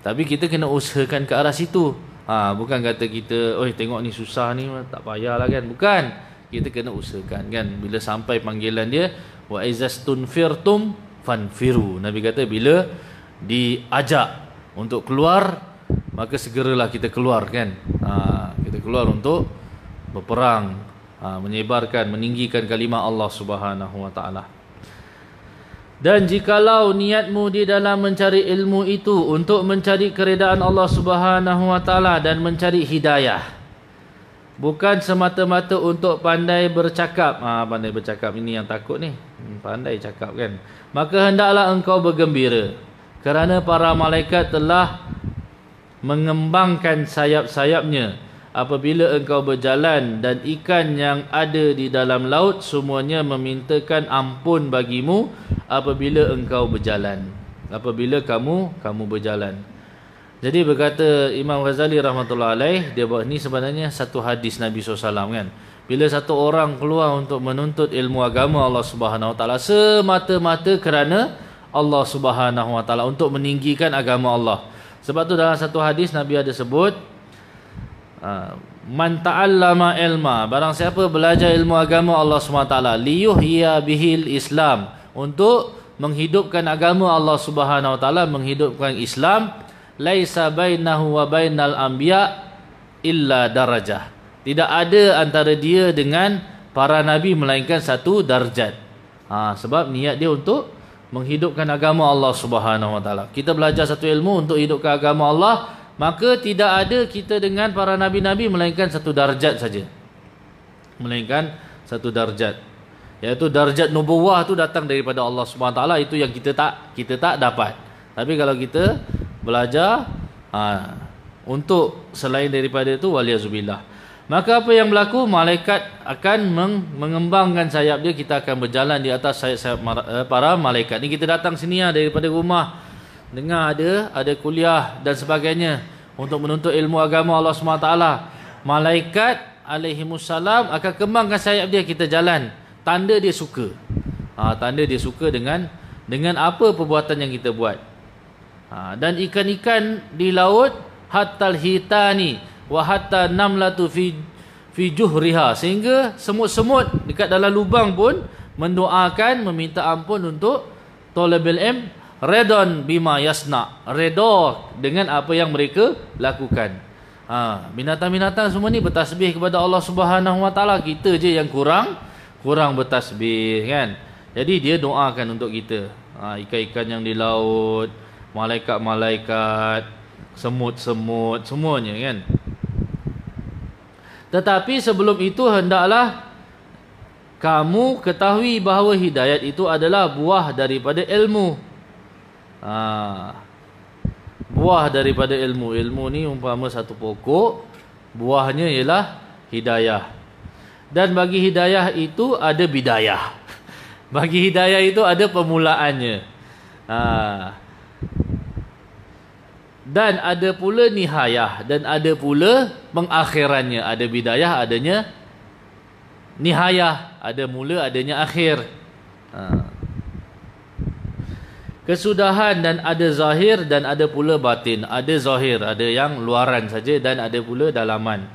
Tapi kita kena usahakan ke arah situ. Ha, bukan kata kita, oi tengok ni susah ni, tak payahlah kan. Bukan. Kita kena usahakan kan. Bila sampai panggilan dia, wa izastun firtum fanfiru. Nabi kata bila diajak untuk keluar, maka segeralah kita keluar kan. Ha, kita keluar untuk berperang, ha, menyebarkan, meninggikan kalimah Allah Subhanahu wa taala. Dan jikalau niatmu di dalam mencari ilmu itu untuk mencari keredaan Allah Subhanahu wa taala dan mencari hidayah bukan semata-mata untuk pandai bercakap. Ah ha, pandai bercakap ini yang takut ni. Hmm, pandai cakap kan. Maka hendaklah engkau bergembira kerana para malaikat telah mengembangkan sayap-sayapnya apabila engkau berjalan dan ikan yang ada di dalam laut semuanya memintakan ampun bagimu apabila engkau berjalan apabila kamu kamu berjalan jadi berkata Imam Ghazali rahmatullah alaih dia buat ni sebenarnya satu hadis Nabi SAW kan? Bila satu orang keluar untuk menuntut ilmu agama Allah Subhanahu Wa Taala semata-mata kerana Allah Subhanahu Wa Taala untuk meninggikan agama Allah. Sebab tu dalam satu hadis Nabi ada sebut Ha, man ta'allama ilma barang siapa belajar ilmu agama Allah SWT liyuhya bihil Islam untuk menghidupkan agama Allah Subhanahu wa taala menghidupkan Islam laisa bainahu wa bainal anbiya illa darajah. Tidak ada antara dia dengan para nabi melainkan satu darjat. Ha, sebab niat dia untuk menghidupkan agama Allah Subhanahu wa taala. Kita belajar satu ilmu untuk hidupkan agama Allah maka tidak ada kita dengan para nabi-nabi melainkan satu darjat saja. Melainkan satu darjat. Iaitu darjat nubuwah tu datang daripada Allah Subhanahu taala itu yang kita tak kita tak dapat. Tapi kalau kita belajar ha, untuk selain daripada itu waliyazubillah maka apa yang berlaku? Malaikat akan meng- mengembangkan sayap dia kita akan berjalan di atas sayap-sayap eh, para malaikat. Ni kita datang sini ya daripada rumah. Dengar ada ada kuliah dan sebagainya. Untuk menuntut ilmu agama Allah SWT malaikat alaihi salam akan kembangkan sayap dia kita jalan. Tanda dia suka. Ha, tanda dia suka dengan dengan apa perbuatan yang kita buat ha, dan ikan-ikan di laut hatal hitani wa hatta namlatu fi fi juhriha. Sehingga semut-semut dekat dalam lubang pun mendoakan meminta ampun untuk talabil ilm redon bima yasna redha dengan apa yang mereka lakukan. Ha binatang-binatang semua ni bertasbih kepada Allah Subhanahu Wa Taala. Kita je yang kurang kurang bertasbih kan? Jadi dia doakan untuk kita. Ha ikan-ikan yang di laut malaikat-malaikat semut-semut semuanya kan tetapi sebelum itu hendaklah kamu ketahui bahawa hidayat itu adalah buah daripada ilmu Ha. Buah daripada ilmu. Ilmu ni umpama satu pokok. Buahnya ialah hidayah. Dan bagi hidayah itu ada bidayah. Bagi hidayah itu ada permulaannya. Ha. Dan ada pula nihayah. Dan ada pula pengakhirannya. Ada bidayah, adanya nihayah. Ada mula, adanya akhir. Haa kesudahan dan ada zahir dan ada pula batin ada zahir ada yang luaran saja dan ada pula dalaman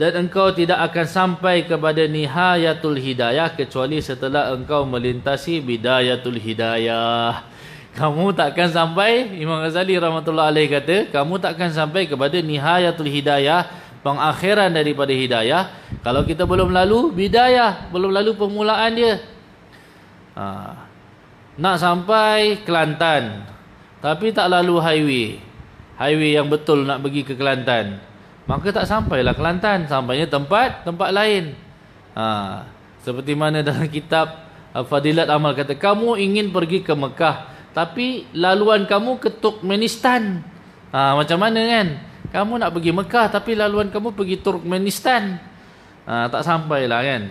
dan engkau tidak akan sampai kepada nihayatul hidayah kecuali setelah engkau melintasi bidayatul hidayah kamu takkan sampai Imam Ghazali rahmatullah alaih kata kamu takkan sampai kepada nihayatul hidayah pengakhiran daripada hidayah. Kalau kita belum lalu bidayah. Belum lalu permulaan dia. Ha. nak sampai Kelantan tapi tak lalu highway. Highway yang betul nak pergi ke Kelantan. Maka tak sampailah Kelantan. Sampainya tempat tempat lain. Ha. seperti mana dalam kitab Fadilat Amal kata kamu ingin pergi ke Mekah tapi laluan kamu ke Turkmenistan ha, macam mana kan kamu nak pergi Mekah tapi laluan kamu pergi Turkmenistan. Ha, tak sampailah kan.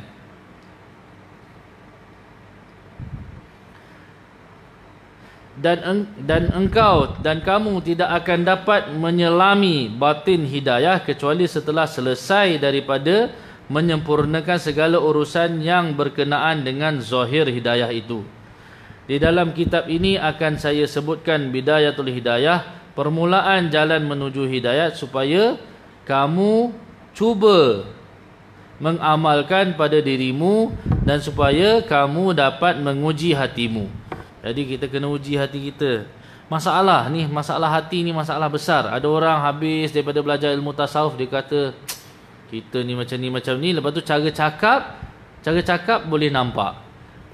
Dan eng, dan engkau dan kamu tidak akan dapat menyelami batin hidayah kecuali setelah selesai daripada menyempurnakan segala urusan yang berkenaan dengan zahir hidayah itu. Di dalam kitab ini akan saya sebutkan bidayatul hidayah permulaan jalan menuju hidayat supaya kamu cuba mengamalkan pada dirimu dan supaya kamu dapat menguji hatimu. Jadi kita kena uji hati kita. Masalah ni, masalah hati ni masalah besar. Ada orang habis daripada belajar ilmu tasawuf dia kata kita ni macam ni macam ni lepas tu cara cakap cara cakap boleh nampak.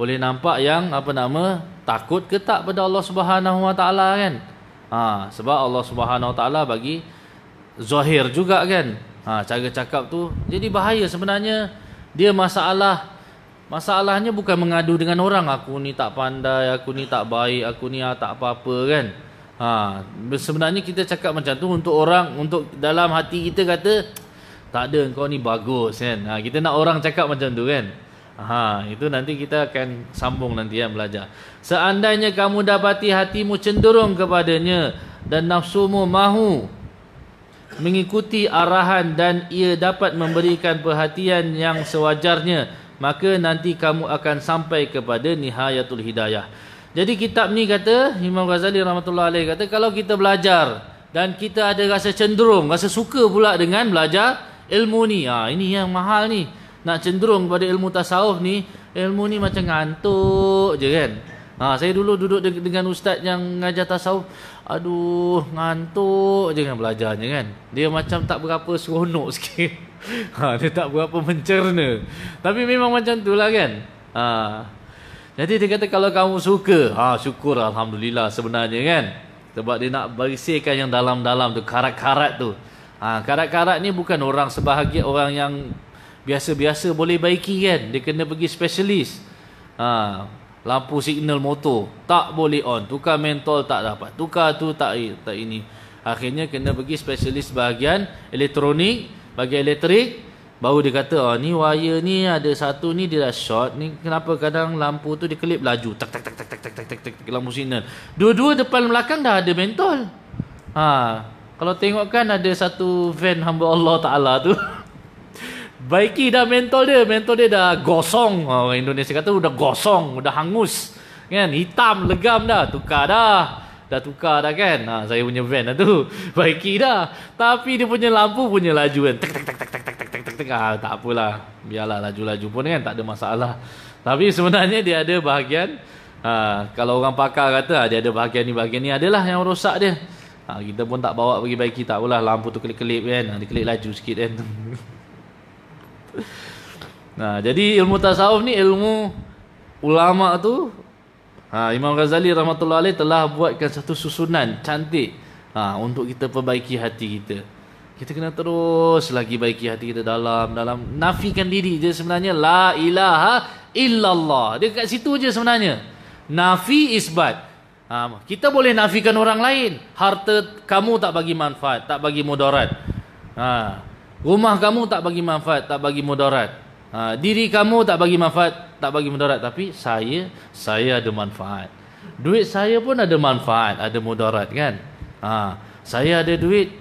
Boleh nampak yang apa nama takut ke tak pada Allah Subhanahu Wa Taala kan? Ha, sebab Allah Subhanahu Wa Taala bagi zahir juga kan. Ha, cara cakap tu jadi bahaya sebenarnya. Dia masalah masalahnya bukan mengadu dengan orang aku ni tak pandai, aku ni tak baik, aku ni ah, tak apa-apa kan. Ha, sebenarnya kita cakap macam tu untuk orang untuk dalam hati kita kata tak ada kau ni bagus kan. Ha, kita nak orang cakap macam tu kan. Ha, itu nanti kita akan sambung nanti yang belajar. Seandainya kamu dapati hatimu cenderung kepadanya dan nafsumu mahu mengikuti arahan dan ia dapat memberikan perhatian yang sewajarnya, maka nanti kamu akan sampai kepada nihayatul hidayah. Jadi kitab ni kata Imam Ghazali rahmatullah alaih kata kalau kita belajar dan kita ada rasa cenderung, rasa suka pula dengan belajar ilmu ni. Ha, ini yang mahal ni nak cenderung pada ilmu tasawuf ni ilmu ni macam ngantuk je kan. Ha, saya dulu duduk dengan ustaz yang ngajar tasawuf aduh ngantuk je kan belajarnya kan. Dia macam tak berapa seronok sikit. Ha, dia tak berapa mencerna. Tapi memang macam tu lah kan. Ha. jadi dia kata kalau kamu suka ha, syukur Alhamdulillah sebenarnya kan. Sebab dia nak bersihkan yang dalam-dalam tu karat-karat tu. Ha, karat-karat ni bukan orang sebahagian orang yang biasa-biasa boleh baiki kan dia kena pergi spesialis ha, lampu signal motor tak boleh on tukar mentol tak dapat tukar tu tak tak ini akhirnya kena pergi spesialis bahagian elektronik bahagian elektrik baru dia kata oh ni wire ni ada satu ni dia dah short ni kenapa kadang lampu tu dia kelip laju tak tak tak tak tak tak tak tak tak tak lampu signal dua-dua depan belakang dah ada mentol ha kalau tengok kan ada satu van hamba Allah Taala tu Baiki dah mentol dia Mentol dia dah gosong. Orang Indonesia kata Udah gosong Udah hangus Kan? Hitam legam dah Tukar dah. Dah tukar dah kan? Ha, Saya punya van lah tu. Baiki dah. Tapi dia punya lampu Punya laju kan tek, tek, tek, tek, tek, tek, tek, tek, tek. Ha, Tak apalah. Biarlah laju-laju pun kan Tak ada masalah. Tapi sebenarnya dia ada bahagian. Ha, Kalau orang pakar kata ha, Dia ada bahagian ni Bahagian ni adalah yang rosak dia. Ha, Kita pun tak bawa pergi baiki Tak apalah. Lampu tu kelip-kelip kan. Ha, Dia kelip laju sikit kan Nah, jadi ilmu tasawuf ni ilmu ulama tu ha, Imam Ghazali rahmatullah alaih telah buatkan satu susunan cantik ha, untuk kita perbaiki hati kita. Kita kena terus lagi baiki hati kita dalam dalam nafikan diri je sebenarnya la ilaha illallah. Dia kat situ je sebenarnya. Nafi isbat. Ha, kita boleh nafikan orang lain. Harta kamu tak bagi manfaat, tak bagi mudarat. Ha, Rumah kamu tak bagi manfaat, tak bagi mudarat. Ha, diri kamu tak bagi manfaat, tak bagi mudarat. Tapi saya, saya ada manfaat. Duit saya pun ada manfaat, ada mudarat kan. Ha, saya ada duit,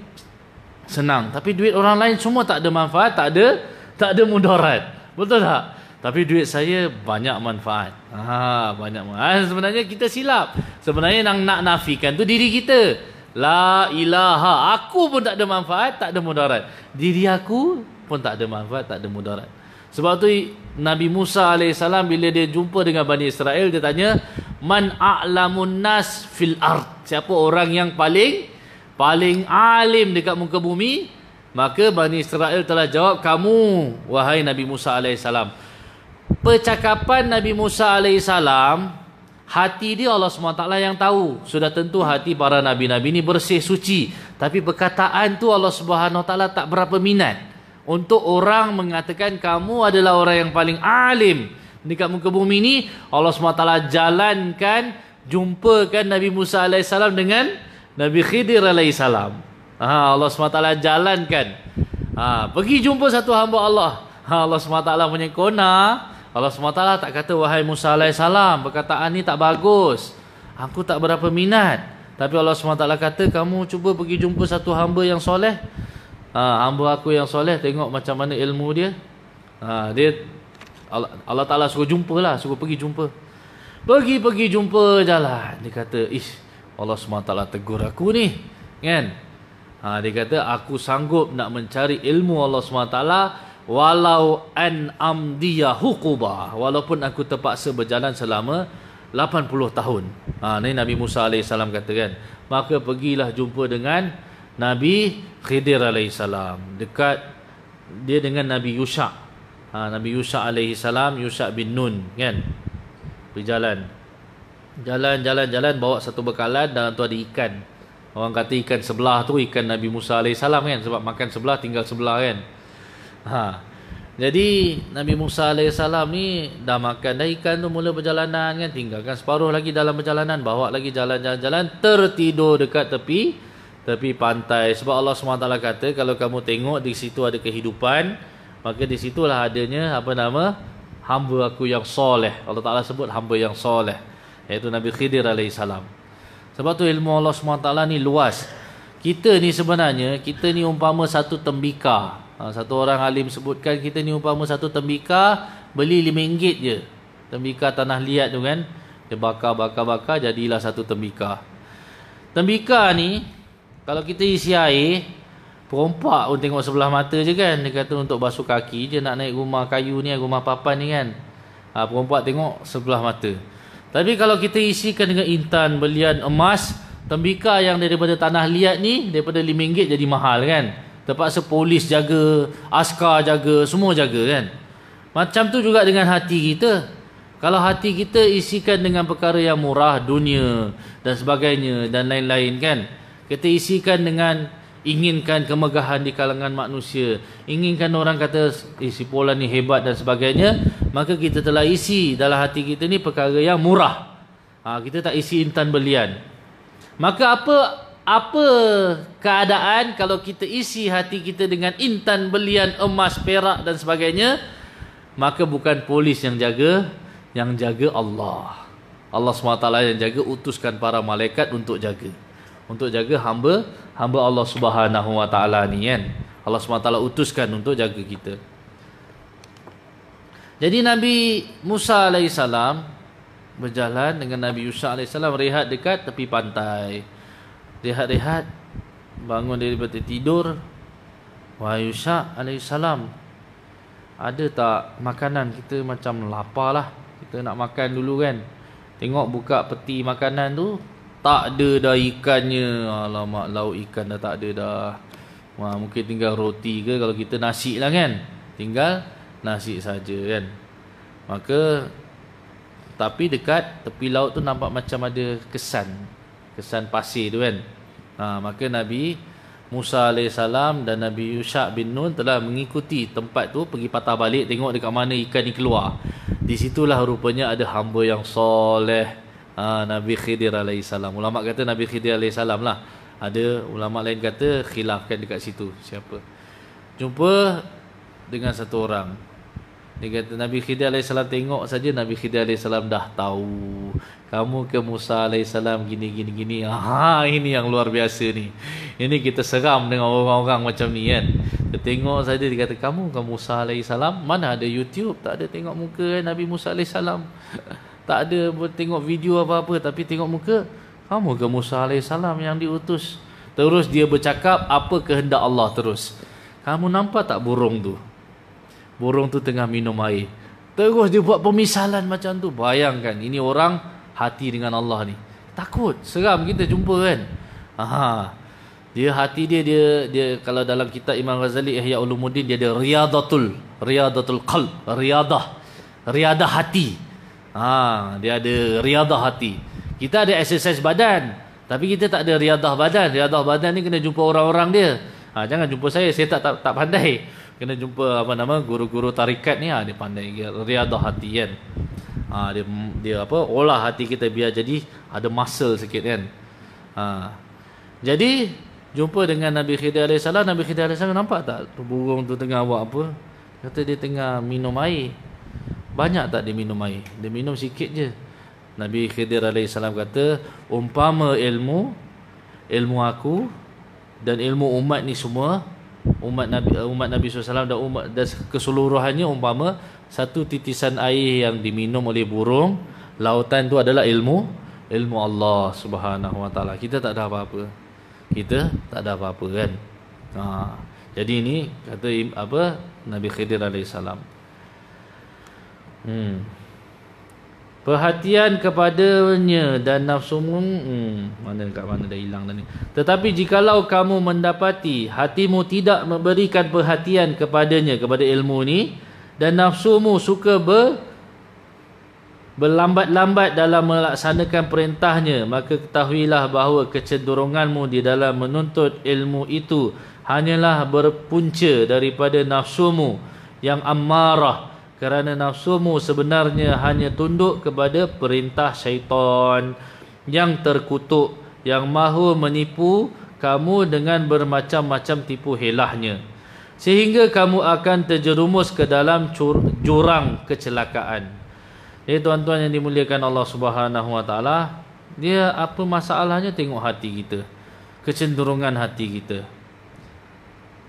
senang. Tapi duit orang lain semua tak ada manfaat, tak ada, tak ada mudarat. Betul tak? Tapi duit saya banyak manfaat. Ha, banyak manfaat. Ha, sebenarnya kita silap. Sebenarnya yang nak nafikan tu diri kita. La ilaha. Aku pun tak ada manfaat, tak ada mudarat. Diri aku pun tak ada manfaat, tak ada mudarat. Sebab tu Nabi Musa AS bila dia jumpa dengan Bani Israel, dia tanya, man a'lamun nas fil ard? Siapa orang yang paling paling alim dekat muka bumi? Maka Bani Israel telah jawab kamu wahai Nabi Musa alaihissalam percakapan Nabi Musa alaihissalam hati dia Allah SWT yang tahu. Sudah tentu hati para nabi-nabi ini bersih suci. Tapi perkataan tu Allah taala tak berapa minat untuk orang mengatakan kamu adalah orang yang paling alim dekat muka bumi ini Allah SWT jalankan jumpakan Nabi Musa AS dengan Nabi Khidir AS. Ha, Allah SWT jalankan. Ha, pergi jumpa satu hamba Allah. Ha, Allah SWT punya kona Allah SWT tak kata wahai Musa AS perkataan ni tak bagus. Aku tak berapa minat. Tapi Allah SWT kata kamu cuba pergi jumpa satu hamba yang soleh ha, hamba aku yang soleh tengok macam mana ilmu dia. Ha, dia Allah, Allah Ta'ala suruh jumpa lah Suruh pergi jumpa. Pergi-pergi jumpa jalan. Dia kata Ish Allah SWT tegur aku ni. Kan? Ha, Dia kata Aku sanggup nak mencari ilmu Allah SWT Walau an amdiya hukuba Walaupun aku terpaksa berjalan selama 80 tahun. Ha, Ini Nabi Musa AS kata kan. Maka pergilah jumpa dengan Nabi Khidir AS Dekat Dia dengan Nabi Yusha' ha, Nabi Yusha alaihi salam Yusha bin Nun kan? Berjalan. Jalan jalan jalan bawa satu bekalan dalam tu ada ikan. Orang kata ikan sebelah tu ikan Nabi Musa alaihi salam kan? Sebab makan sebelah tinggal sebelah kan? Ha. Jadi Nabi Musa alaihi salam ni dah makan dah ikan tu mula perjalanan kan? Tinggalkan separuh lagi dalam perjalanan bawa lagi jalan-jalan tertidur dekat tepi tepi pantai sebab Allah SWT kata kalau kamu tengok di situ ada kehidupan Maka di situlah adanya apa nama hamba aku yang soleh. Allah Taala sebut hamba yang soleh iaitu Nabi Khidir alaihi salam. Sebab tu ilmu Allah SWT ni luas. Kita ni sebenarnya kita ni umpama satu tembika. Ha, satu orang alim sebutkan kita ni umpama satu tembika beli RM5 je. Tembika tanah liat tu kan. Dia bakar bakar bakar jadilah satu tembika. Tembika ni kalau kita isi air Perompak pun tengok sebelah mata je kan. Dia kata untuk basuh kaki je nak naik rumah kayu ni, rumah papan ni kan. Ha, perompak tengok sebelah mata. Tapi kalau kita isikan dengan intan, belian, emas, tembika yang daripada tanah liat ni, daripada RM5 jadi mahal kan. Terpaksa polis jaga, askar jaga, semua jaga kan. Macam tu juga dengan hati kita. Kalau hati kita isikan dengan perkara yang murah, dunia dan sebagainya dan lain-lain kan. Kita isikan dengan inginkan kemegahan di kalangan manusia. Inginkan orang kata eh, si Polan ni hebat dan sebagainya maka kita telah isi dalam hati kita ni perkara yang murah. Ha, kita tak isi intan belian. Maka apa apa keadaan kalau kita isi hati kita dengan intan belian emas perak dan sebagainya maka bukan polis yang jaga yang jaga Allah. Allah SWT yang jaga utuskan para malaikat untuk jaga untuk jaga hamba hamba Allah Subhanahu Wa Taala ni kan. Allah SWT utuskan untuk jaga kita. Jadi Nabi Musa alaihissalam berjalan dengan Nabi Yusuf alaihissalam rehat dekat tepi pantai. Rehat-rehat bangun daripada tidur. Wahai Yusuf alaihissalam ada tak makanan kita macam lapar lah. Kita nak makan dulu kan. Tengok buka peti makanan tu tak ada dah ikannya. Alamak lauk ikan dah tak ada dah. Wah, mungkin tinggal roti ke kalau kita nasi lah kan? Tinggal nasi saja kan? Maka tapi dekat tepi laut tu nampak macam ada kesan. Kesan pasir tu kan? Ha, maka Nabi Musa AS dan Nabi Yusha bin Nun telah mengikuti tempat tu pergi patah balik tengok dekat mana ikan ni keluar. Di situlah rupanya ada hamba yang soleh ha, Nabi Khidir alaihissalam. Ulama kata Nabi Khidir alaihissalam lah. Ada ulama lain kata khilafkan dekat situ siapa. Jumpa dengan satu orang. Dia kata Nabi Khidir alaihissalam tengok saja Nabi Khidir alaihissalam dah tahu kamu ke Musa alaihissalam gini gini gini. Ha ini yang luar biasa ni. Ini kita seram dengan orang-orang macam ni kan. Dia tengok saja dia kata kamu ke Musa alaihissalam mana ada YouTube tak ada tengok muka Nabi Musa alaihissalam tak ada tengok video apa-apa tapi tengok muka kamu ke Musa AS yang diutus terus dia bercakap apa kehendak Allah terus kamu nampak tak burung tu burung tu tengah minum air terus dia buat pemisalan macam tu bayangkan ini orang hati dengan Allah ni? Takut, seram kita jumpa kan. Ha. Dia hati dia dia dia kalau dalam kitab Imam Ghazali Ihya Ulumuddin dia ada riyadatul riyadatul qalb, riyadah. Riyadah hati. Ha, dia ada riyadah hati. Kita ada exercise badan, tapi kita tak ada riyadah badan. Riyadah badan ni kena jumpa orang-orang dia. Ha, jangan jumpa saya, saya tak tak, tak pandai. Kena jumpa apa nama guru-guru tarikat ni ha, dia pandai riyadah hati kan. Ha, dia dia apa olah hati kita biar jadi ada muscle sikit kan. Ha. Jadi jumpa dengan Nabi Khidir AS Nabi Khidir AS nampak tak burung tu tengah buat apa kata dia tengah minum air banyak tak dia minum air dia minum sikit je Nabi Khidir AS kata umpama ilmu ilmu aku dan ilmu umat ni semua umat Nabi umat Nabi SAW dan umat dan keseluruhannya umpama satu titisan air yang diminum oleh burung lautan tu adalah ilmu ilmu Allah Taala kita tak ada apa-apa kita tak ada apa-apa kan. Ha. Jadi ini kata apa Nabi Khidir alaihissalam. Hmm. Perhatian kepadanya dan nafsumu hmm, mana dekat mana dah hilang ni. Tetapi jikalau kamu mendapati hatimu tidak memberikan perhatian kepadanya kepada ilmu ni dan nafsumu suka ber berlambat-lambat dalam melaksanakan perintahnya maka ketahuilah bahawa kecenderunganmu di dalam menuntut ilmu itu hanyalah berpunca daripada nafsumu yang amarah kerana nafsumu sebenarnya hanya tunduk kepada perintah syaitan yang terkutuk yang mahu menipu kamu dengan bermacam-macam tipu helahnya sehingga kamu akan terjerumus ke dalam jurang kecelakaan jadi tuan-tuan yang dimuliakan Allah Subhanahu Wa Taala, dia apa masalahnya tengok hati kita. Kecenderungan hati kita.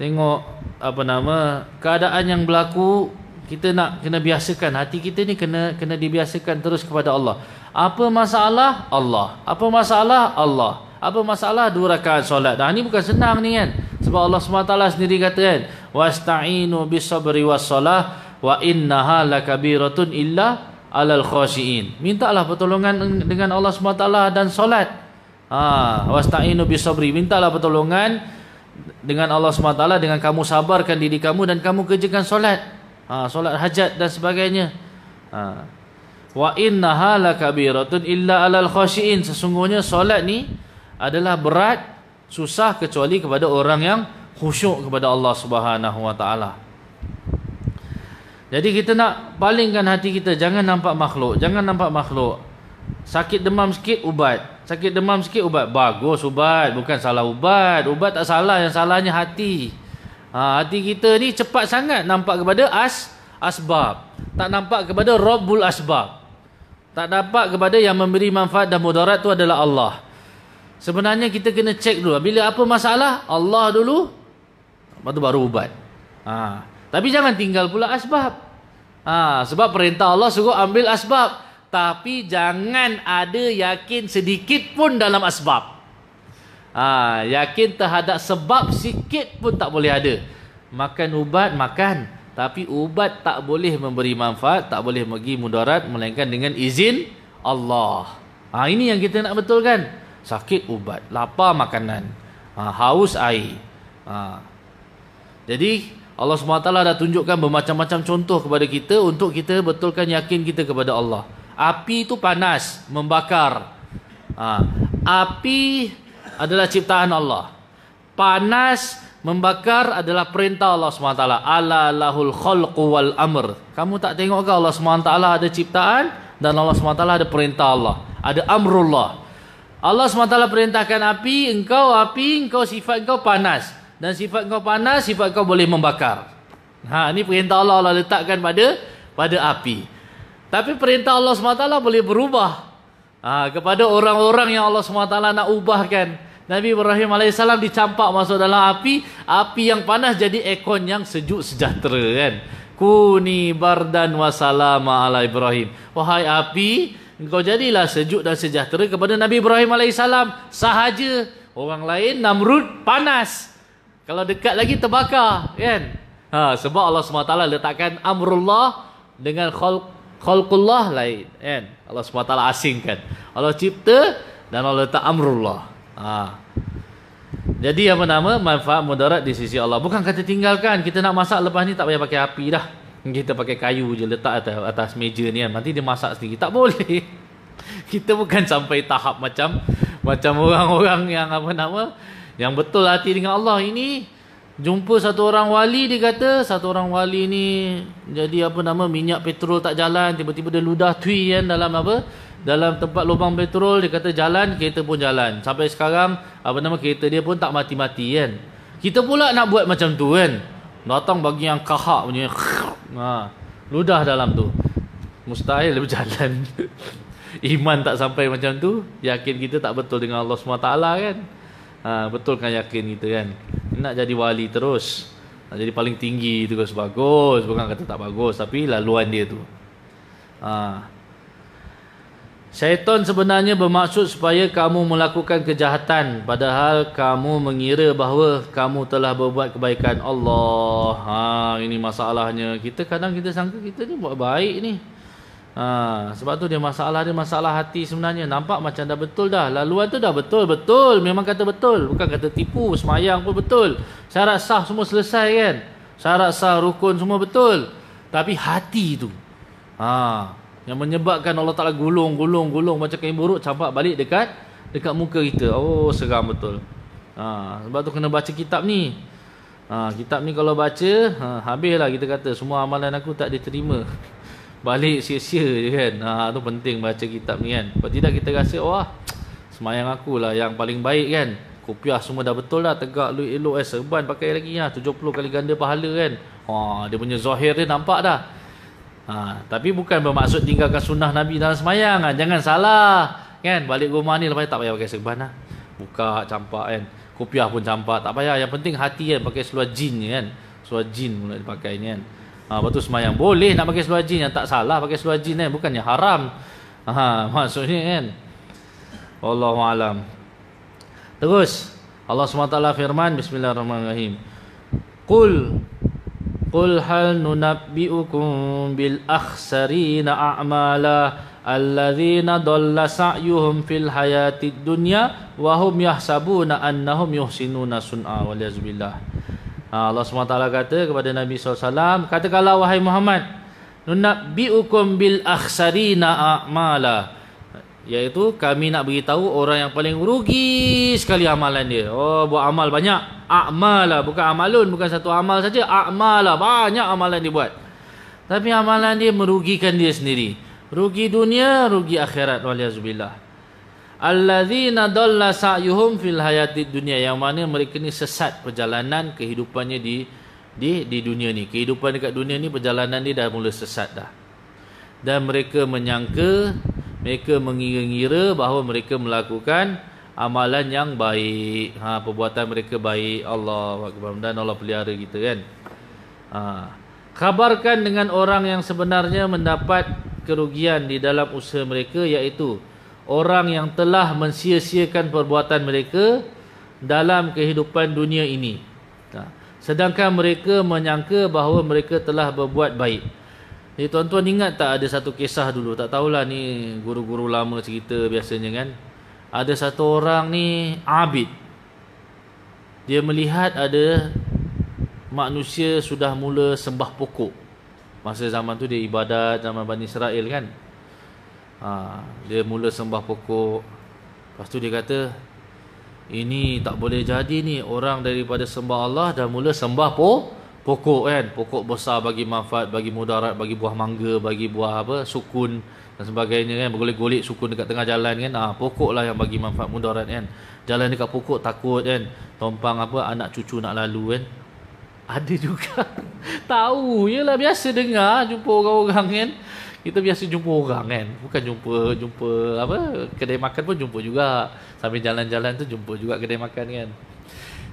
Tengok apa nama keadaan yang berlaku kita nak kena biasakan hati kita ni kena kena dibiasakan terus kepada Allah. Apa masalah? Allah. Apa masalah? Allah. Apa masalah dua rakaat solat? Dah ni bukan senang ni kan. Sebab Allah SWT sendiri kata kan, "Wasta'inu bis-sabri was-salah wa innaha lakabiratun illa alal khashiin. Mintalah pertolongan dengan Allah SWT dan solat. Ha, wasta'inu bisabri. Mintalah pertolongan dengan Allah SWT dengan kamu sabarkan diri kamu dan kamu kerjakan solat. Ha, solat hajat dan sebagainya. Ha. Wa innaha lakabiratun illa alal khashiin. Sesungguhnya solat ni adalah berat, susah kecuali kepada orang yang khusyuk kepada Allah Subhanahu wa taala. Jadi kita nak palingkan hati kita jangan nampak makhluk, jangan nampak makhluk. Sakit demam sikit ubat. Sakit demam sikit ubat. Bagus ubat, bukan salah ubat. Ubat tak salah, yang salahnya hati. Ha, hati kita ni cepat sangat nampak kepada as asbab. Tak nampak kepada Rabbul asbab. Tak nampak kepada yang memberi manfaat dan mudarat tu adalah Allah. Sebenarnya kita kena cek dulu. Bila apa masalah? Allah dulu. Lepas tu baru ubat. Ha. Tapi jangan tinggal pula asbab. Ha, sebab perintah Allah suruh ambil asbab. Tapi jangan ada yakin sedikit pun dalam asbab. Ha, yakin terhadap sebab sikit pun tak boleh ada. Makan ubat, makan. Tapi ubat tak boleh memberi manfaat, tak boleh bagi mudarat, melainkan dengan izin Allah. Ha, ini yang kita nak betulkan. Sakit ubat, lapar makanan, ha, haus air. Ha. Jadi, Allah SWT dah tunjukkan bermacam-macam contoh kepada kita untuk kita betulkan yakin kita kepada Allah. Api itu panas, membakar. Ha. Api adalah ciptaan Allah. Panas, membakar adalah perintah Allah SWT. Ala lahul khalqu wal amr. Kamu tak tengok ke Allah SWT ada ciptaan dan Allah SWT ada perintah Allah. Ada amrullah. Allah SWT perintahkan api, engkau api, engkau sifat engkau panas dan sifat kau panas sifat kau boleh membakar ha ni perintah Allah Allah letakkan pada pada api tapi perintah Allah SWT boleh berubah ha, kepada orang-orang yang Allah SWT nak ubahkan. Nabi Ibrahim AS dicampak masuk dalam api. Api yang panas jadi ekon yang sejuk sejahtera kan? Kuni bardan wasalama ala Ibrahim. Wahai api engkau jadilah sejuk dan sejahtera kepada Nabi Ibrahim AS sahaja. Orang lain Namrud panas. Kalau dekat lagi terbakar kan? Ha, sebab Allah SWT letakkan amrullah dengan khalq Khalqullah lain kan. Allah SWT asingkan. Allah cipta dan Allah letak amrullah. Ha. Jadi apa nama manfaat mudarat di sisi Allah. Bukan kata tinggalkan. Kita nak masak lepas ni tak payah pakai api dah. Kita pakai kayu je letak atas, atas meja ni kan. Nanti dia masak sendiri. Tak boleh. Kita bukan sampai tahap macam macam orang-orang yang apa nama yang betul hati dengan Allah ini jumpa satu orang wali dia kata satu orang wali ni jadi apa nama minyak petrol tak jalan tiba-tiba dia ludah tui kan dalam apa dalam tempat lubang petrol dia kata jalan kereta pun jalan. Sampai sekarang apa nama kereta dia pun tak mati-mati kan. Kita pula nak buat macam tu kan. Datang bagi yang kahak punya ha, ludah dalam tu. Mustahil berjalan. Iman tak sampai macam tu yakin kita tak betul dengan Allah SWT kan ha, betulkan yakin kita kan? Nak jadi wali terus. Nak jadi paling tinggi terus bagus. Bukan kata tak bagus tapi laluan dia tu. Ha. syaitan sebenarnya bermaksud supaya kamu melakukan kejahatan padahal kamu mengira bahawa kamu telah berbuat kebaikan. Allah ha, ini masalahnya. Kita kadang kita sangka kita ni buat baik ni Ha, sebab tu dia masalah dia masalah hati sebenarnya. Nampak macam dah betul dah. Laluan tu dah betul. Betul. Memang kata betul. Bukan kata tipu. Semayang pun betul. Syarat sah semua selesai kan. Syarat sah rukun semua betul. Tapi hati tu. Ha, yang menyebabkan Allah Ta'ala gulung, gulung, gulung. Macam kain buruk campak balik dekat dekat muka kita. Oh seram betul. Ha, sebab tu kena baca kitab ni. Ha, kitab ni kalau baca, ha, habislah kita kata. Semua amalan aku tak diterima balik sia-sia je kan. Ha, tu penting baca kitab ni kan. Kalau tidak kita rasa wah semayang aku lah yang paling baik kan. Kopiah semua dah betul lah tegak lu elok eh serban pakai lagi ha, 70 kali ganda pahala kan. Ha, dia punya zahir dia nampak dah. Ha, tapi bukan bermaksud tinggalkan sunnah Nabi dalam semayang. Ha. jangan salah kan. Balik rumah ni lepas tak payah pakai serban lah. Buka campak kan. Kopiah pun campak tak payah. Yang penting hati kan pakai seluar jin kan. Seluar jin mula dipakai ni kan Ha, lepas tu semayang. Boleh nak pakai seluar jin yang tak salah pakai seluar jin kan. Bukannya haram. Ha, maksudnya kan. Wallahualam. Terus. Allah SWT firman. Bismillahirrahmanirrahim. Qul. Qul hal nunabbi'ukum bil akhsarina a'mala alladzina dalla sa'yuhum fil hayatid dunya wa hum yahsabuna annahum yuhsinuna sun'a wal Allah SWT kata kepada Nabi SAW, katakanlah wahai Muhammad, nunabbi'ukum bil akhsarina a'mala. Iaitu kami nak beritahu orang yang paling rugi sekali amalan dia. Oh, buat amal banyak. A'mala, bukan amalun, bukan satu amal saja. A'mala, banyak amalan dia buat. Tapi amalan dia merugikan dia sendiri. Rugi dunia, rugi akhirat. Waliyazubillah alladzina dalla sa'yuhum fil hayatid dunya yang mana mereka ni sesat perjalanan kehidupannya di di di dunia ni. Kehidupan dekat dunia ni perjalanan dia dah mula sesat dah. Dan mereka menyangka mereka mengira-ngira bahawa mereka melakukan amalan yang baik. Ha perbuatan mereka baik. Allah akbar. Dan Allah pelihara kita kan? Ha. Kabarkan dengan orang yang sebenarnya mendapat kerugian di dalam usaha mereka iaitu orang yang telah mensia-siakan perbuatan mereka dalam kehidupan dunia ini. Sedangkan mereka menyangka bahawa mereka telah berbuat baik. Jadi tuan-tuan ingat tak ada satu kisah dulu, tak tahulah ni guru-guru lama cerita biasanya kan. Ada satu orang ni abid. Dia melihat ada manusia sudah mula sembah pokok. Masa zaman tu dia ibadat zaman Bani Israel kan ha, Dia mula sembah pokok. Lepas tu dia kata Ini tak boleh jadi ni. Orang daripada sembah Allah Dah mula sembah po, pokok kan? Pokok besar bagi manfaat Bagi mudarat Bagi buah mangga Bagi buah apa Sukun Dan sebagainya kan? Bergolek-golek sukun dekat tengah jalan kan? Ha, Pokok lah yang bagi manfaat mudarat kan? Jalan dekat pokok takut kan? Tompang apa Anak cucu nak lalu kan? Ada juga. Tahu yalah biasa dengar jumpa orang-orang kan kita biasa jumpa orang kan. Bukan jumpa jumpa apa kedai makan pun jumpa juga. Sambil jalan-jalan tu jumpa juga kedai makan kan.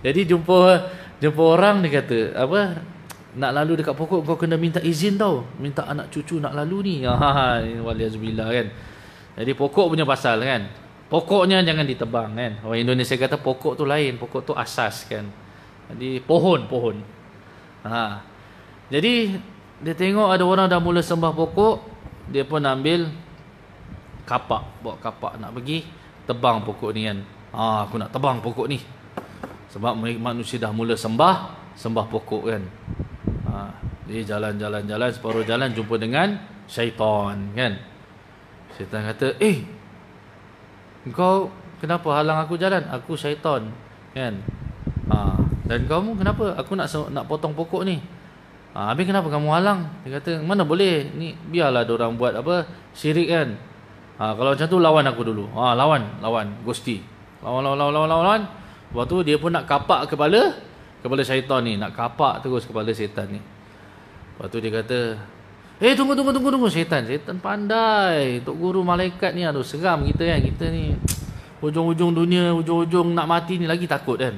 Jadi jumpa jumpa orang dia kata apa? Nak lalu dekat pokok kau kena minta izin tau. Minta anak cucu nak lalu ni. Ha waliazubillah kan. Jadi pokok punya pasal kan. Pokoknya jangan ditebang kan. Orang Indonesia kata pokok tu lain pokok tu asas kan. Jadi pohon pohon. Ha. Jadi dia tengok ada orang dah mula sembah pokok dia pun ambil kapak, bawa kapak nak pergi tebang pokok ni kan. Ah, aku nak tebang pokok ni. Sebab manusia dah mula sembah, sembah pokok kan. Ha, dia jalan-jalan-jalan separuh jalan jumpa dengan syaitan kan. Syaitan kata, "Eh, kau kenapa halang aku jalan? Aku syaitan." Kan? Ha, dan kamu kenapa? Aku nak nak potong pokok ni. Ha, habis kenapa kamu halang? Dia kata, "Mana boleh? Ni biarlah dia orang buat apa? Syirik kan." Ha, kalau macam tu lawan aku dulu. Ha, lawan, lawan, gusti. Lawan, lawan, lawan, lawan, lawan. Lepas tu dia pun nak kapak kepala kepala syaitan ni, nak kapak terus kepala syaitan ni. Lepas tu dia kata, "Eh, tunggu tunggu tunggu tunggu syaitan. Syaitan pandai. Tok guru malaikat ni aduh seram kita kan. Kita ni hujung-hujung dunia, hujung-hujung nak mati ni lagi takut kan.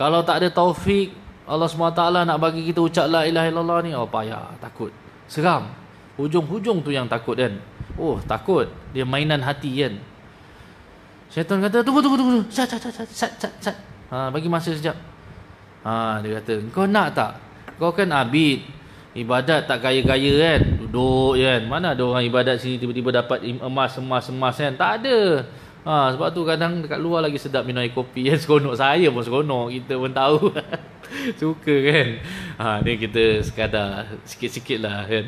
Kalau tak ada taufik Allah SWT nak bagi kita ucap la ilaha illallah ni, oh payah, takut. Seram. Hujung-hujung tu yang takut kan. Oh, takut. Dia mainan hati kan. Syaitan kata, tunggu, tunggu, tunggu. Sat, sat, sat, sat, sat, sat. Ha, bagi masa sekejap. Ha, dia kata, kau nak tak? Kau kan abid. Ibadat tak kaya-kaya kan? Duduk kan? Mana ada orang ibadat sini tiba-tiba dapat emas, emas, emas kan? Tak ada. Ha, sebab tu kadang dekat luar lagi sedap minum air kopi kan? Seronok saya pun seronok. Kita pun tahu. Suka kan? Ha, ni kita sekadar sikit-sikit lah kan?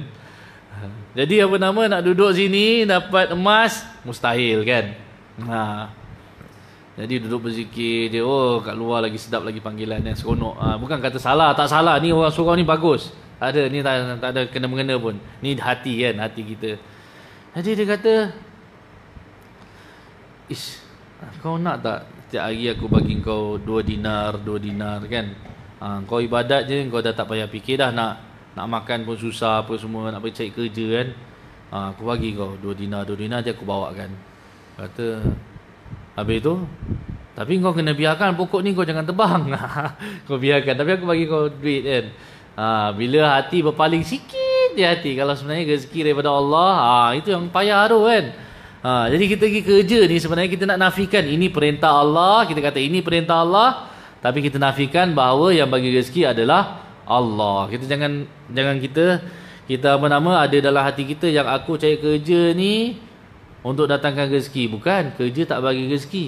Ha, jadi apa nama nak duduk sini dapat emas mustahil kan? Ha. Jadi duduk berzikir dia oh kat luar lagi sedap lagi panggilan yang seronok. Ha, bukan kata salah, tak salah. Ni orang surau ni bagus. Tak ada ni tak, tak ada kena mengena pun. Ni hati kan, hati kita. Jadi dia kata Ish, kau nak tak setiap hari aku bagi kau dua dinar, dua dinar kan? Ha, kau ibadat je, kau dah tak payah fikir dah nak nak makan pun susah apa semua, nak pergi cari kerja kan? Ha, aku bagi kau dua dinar, dua dinar je aku bawa kan. Kata Habis tu Tapi kau kena biarkan pokok ni kau jangan tebang Kau biarkan Tapi aku bagi kau duit kan ha, Bila hati berpaling sikit di hati Kalau sebenarnya rezeki daripada Allah ha, Itu yang payah tu kan ha, Jadi kita pergi kerja ni Sebenarnya kita nak nafikan Ini perintah Allah Kita kata ini perintah Allah Tapi kita nafikan bahawa Yang bagi rezeki adalah Allah. Kita jangan Jangan kita Kita apa nama Ada dalam hati kita Yang aku cari kerja ni untuk datangkan rezeki. Bukan kerja tak bagi rezeki.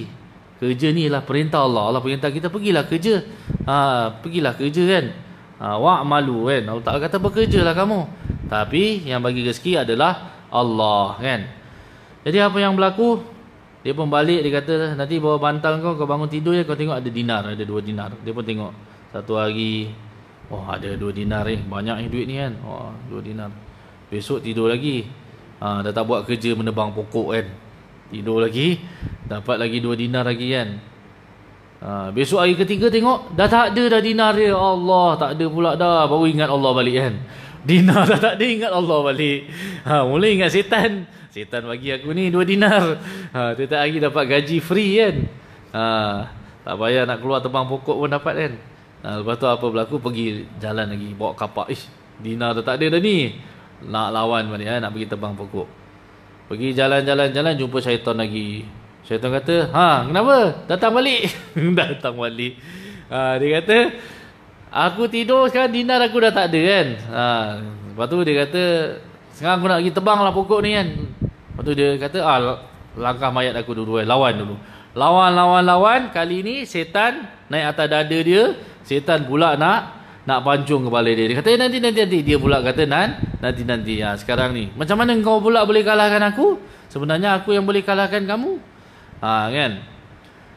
Kerja ni ialah perintah Allah. Allah perintah kita pergilah kerja. Ha, pergilah kerja kan. Ha, wa malu kan? Allah tak kata bekerjalah kamu. Tapi yang bagi rezeki adalah Allah kan. Jadi apa yang berlaku dia pun balik dia kata nanti bawa bantal kau kau bangun tidur ya kau tengok ada dinar ada dua dinar. Dia pun tengok satu hari oh ada dua dinar eh banyak ni duit ni kan. Oh dua dinar. Besok tidur lagi. Ha, dah tak buat kerja menebang pokok kan. Tidur lagi dapat lagi dua dinar lagi kan. Ha, besok hari ketiga tengok dah tak ada dah dinar dia. Allah tak ada pula dah. Baru ingat Allah balik kan. Dinar dah tak ada ingat Allah balik. Ha, mula ingat setan setan bagi aku ni dua dinar ha, tiap hari dapat gaji free kan ha, tak payah nak keluar tebang pokok pun dapat kan ha, lepas tu apa berlaku pergi jalan lagi bawa kapak ish dinar dah tak ada dah ni nak lawan balik eh, nak pergi tebang pokok. Pergi jalan-jalan-jalan jumpa syaitan lagi. Syaitan kata, "Ha, kenapa? Datang balik." Datang balik. Ha, dia kata, "Aku tidur sekarang dinar aku dah tak ada kan." Ha, lepas tu dia kata, "Sekarang aku nak pergi tebanglah pokok ni kan." Lepas tu dia kata, "Ah, langkah mayat aku dulu eh, lawan dulu." Lawan lawan lawan kali ni setan naik atas dada dia, setan pula nak nak pancung kepala dia. Dia kata eh, nanti nanti nanti dia pula kata nan nanti nanti ya sekarang ni. Macam mana kau pula boleh kalahkan aku? Sebenarnya aku yang boleh kalahkan kamu. Ha kan?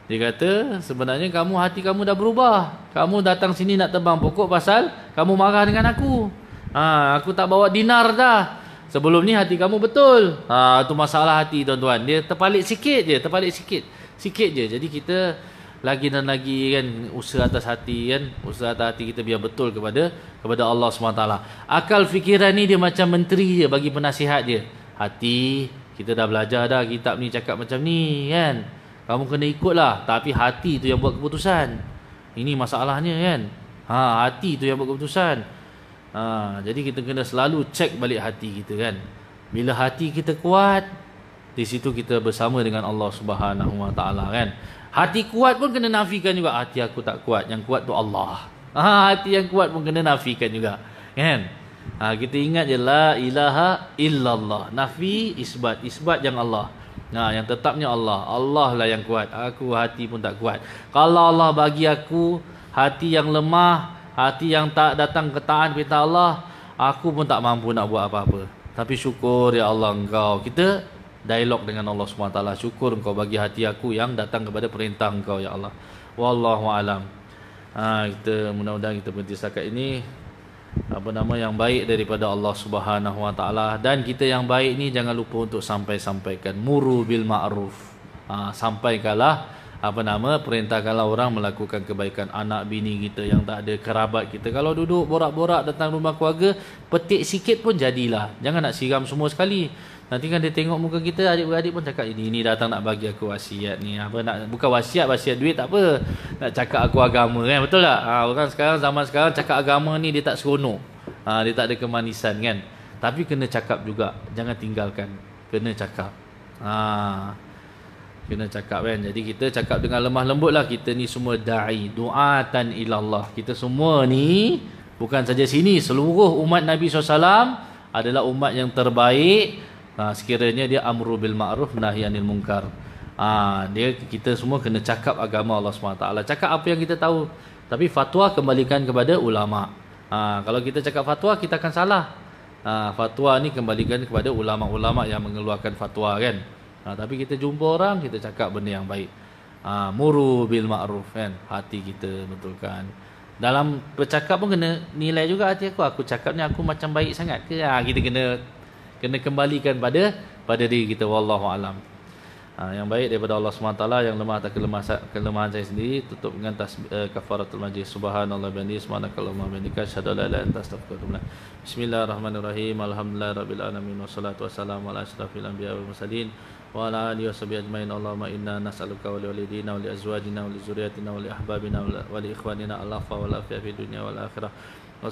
Dia kata sebenarnya kamu hati kamu dah berubah. Kamu datang sini nak tebang pokok pasal kamu marah dengan aku. Ha aku tak bawa dinar dah. Sebelum ni hati kamu betul. Ha tu masalah hati tuan-tuan. Dia terpalit sikit je, terpalit sikit. Sikit je. Jadi kita lagi dan lagi kan usaha atas hati kan usaha atas hati kita biar betul kepada kepada Allah SWT akal fikiran ni dia macam menteri je bagi penasihat dia hati kita dah belajar dah kitab ni cakap macam ni kan kamu kena ikutlah tapi hati tu yang buat keputusan ini masalahnya kan ha hati tu yang buat keputusan ha jadi kita kena selalu cek balik hati kita kan bila hati kita kuat di situ kita bersama dengan Allah Taala kan Hati kuat pun kena nafikan juga. Hati aku tak kuat. Yang kuat tu Allah. Ha, hati yang kuat pun kena nafikan juga. Kan? Ha, kita ingat je la ilaha illallah. Nafi isbat, isbat yang Allah. Ha, yang tetapnya Allah. Allah lah yang kuat. Aku hati pun tak kuat. Kalau Allah bagi aku hati yang lemah, hati yang tak datang ke taat perintah Allah, aku pun tak mampu nak buat apa-apa. Tapi syukur ya Allah engkau. Kita dialog dengan Allah SWT. Syukur engkau bagi hati aku yang datang kepada perintah engkau ya Allah. Wallahu alam. Ha, kita mudah-mudahan kita berhenti setakat ini apa nama yang baik daripada Allah Subhanahu Wa Taala dan kita yang baik ni jangan lupa untuk sampai sampaikan muru bil ma'ruf. Ha, sampaikanlah apa nama? Perintahkanlah orang melakukan kebaikan anak bini kita yang tak ada kerabat kita. Kalau duduk borak-borak datang rumah keluarga petik sikit pun jadilah. Jangan nak siram semua sekali. Nanti kan dia tengok muka kita adik-beradik pun cakap ini ini datang nak bagi aku wasiat ni. Apa nak bukan wasiat wasiat duit tak apa. Nak cakap aku agama kan? Betul tak? Ha, orang sekarang zaman sekarang cakap agama ni dia tak seronok. Ha, dia tak ada kemanisan kan? Tapi kena cakap juga. Jangan tinggalkan. Kena cakap. Ha kena cakap kan? Jadi kita cakap dengan lemah lembut lah. Kita ni semua da'i du'atan ilallah. Kita semua ni bukan saja sini seluruh umat Nabi SAW adalah umat yang terbaik. Ha, sekiranya dia amru bil ma'ruf nahyanil munkar. Ha, dia kita semua kena cakap agama Allah SWT cakap apa yang kita tahu. Tapi fatwa kembalikan kepada ulama. Ha, kalau kita cakap fatwa kita akan salah. Ha, fatwa ni kembalikan kepada ulama-ulama yang mengeluarkan fatwa kan Ha, tapi kita jumpa orang, kita cakap benda yang baik. Ha, muru bil ma'ruf kan. Hati kita betulkan. Dalam bercakap pun kena nilai juga hati aku. Aku cakap ni aku macam baik sangat ke? Ha, kita kena kena kembalikan pada pada diri kita. Wallahu alam. Ha, yang baik daripada Allah SWT yang lemah atas kelemahan, kelemahan saya sendiri tutup dengan tas, uh, kafaratul majlis subhanallah bihamdihi subhanakallahumma bihamdika asyhadu an la ilaha illa astaghfiruka Bismillahirrahmanirrahim alhamdulillahirabbil alamin wassalatu wassalamu ala asyrafil anbiya'i wal mursalin wa ala alihi washabihi ajmain Allahumma inna nas'aluka wa li walidina wa li azwajina wa li zurriyyatina wa li ahbabina wa li ikhwanina al-afwa wal afiyah fid dunya wal akhirah wa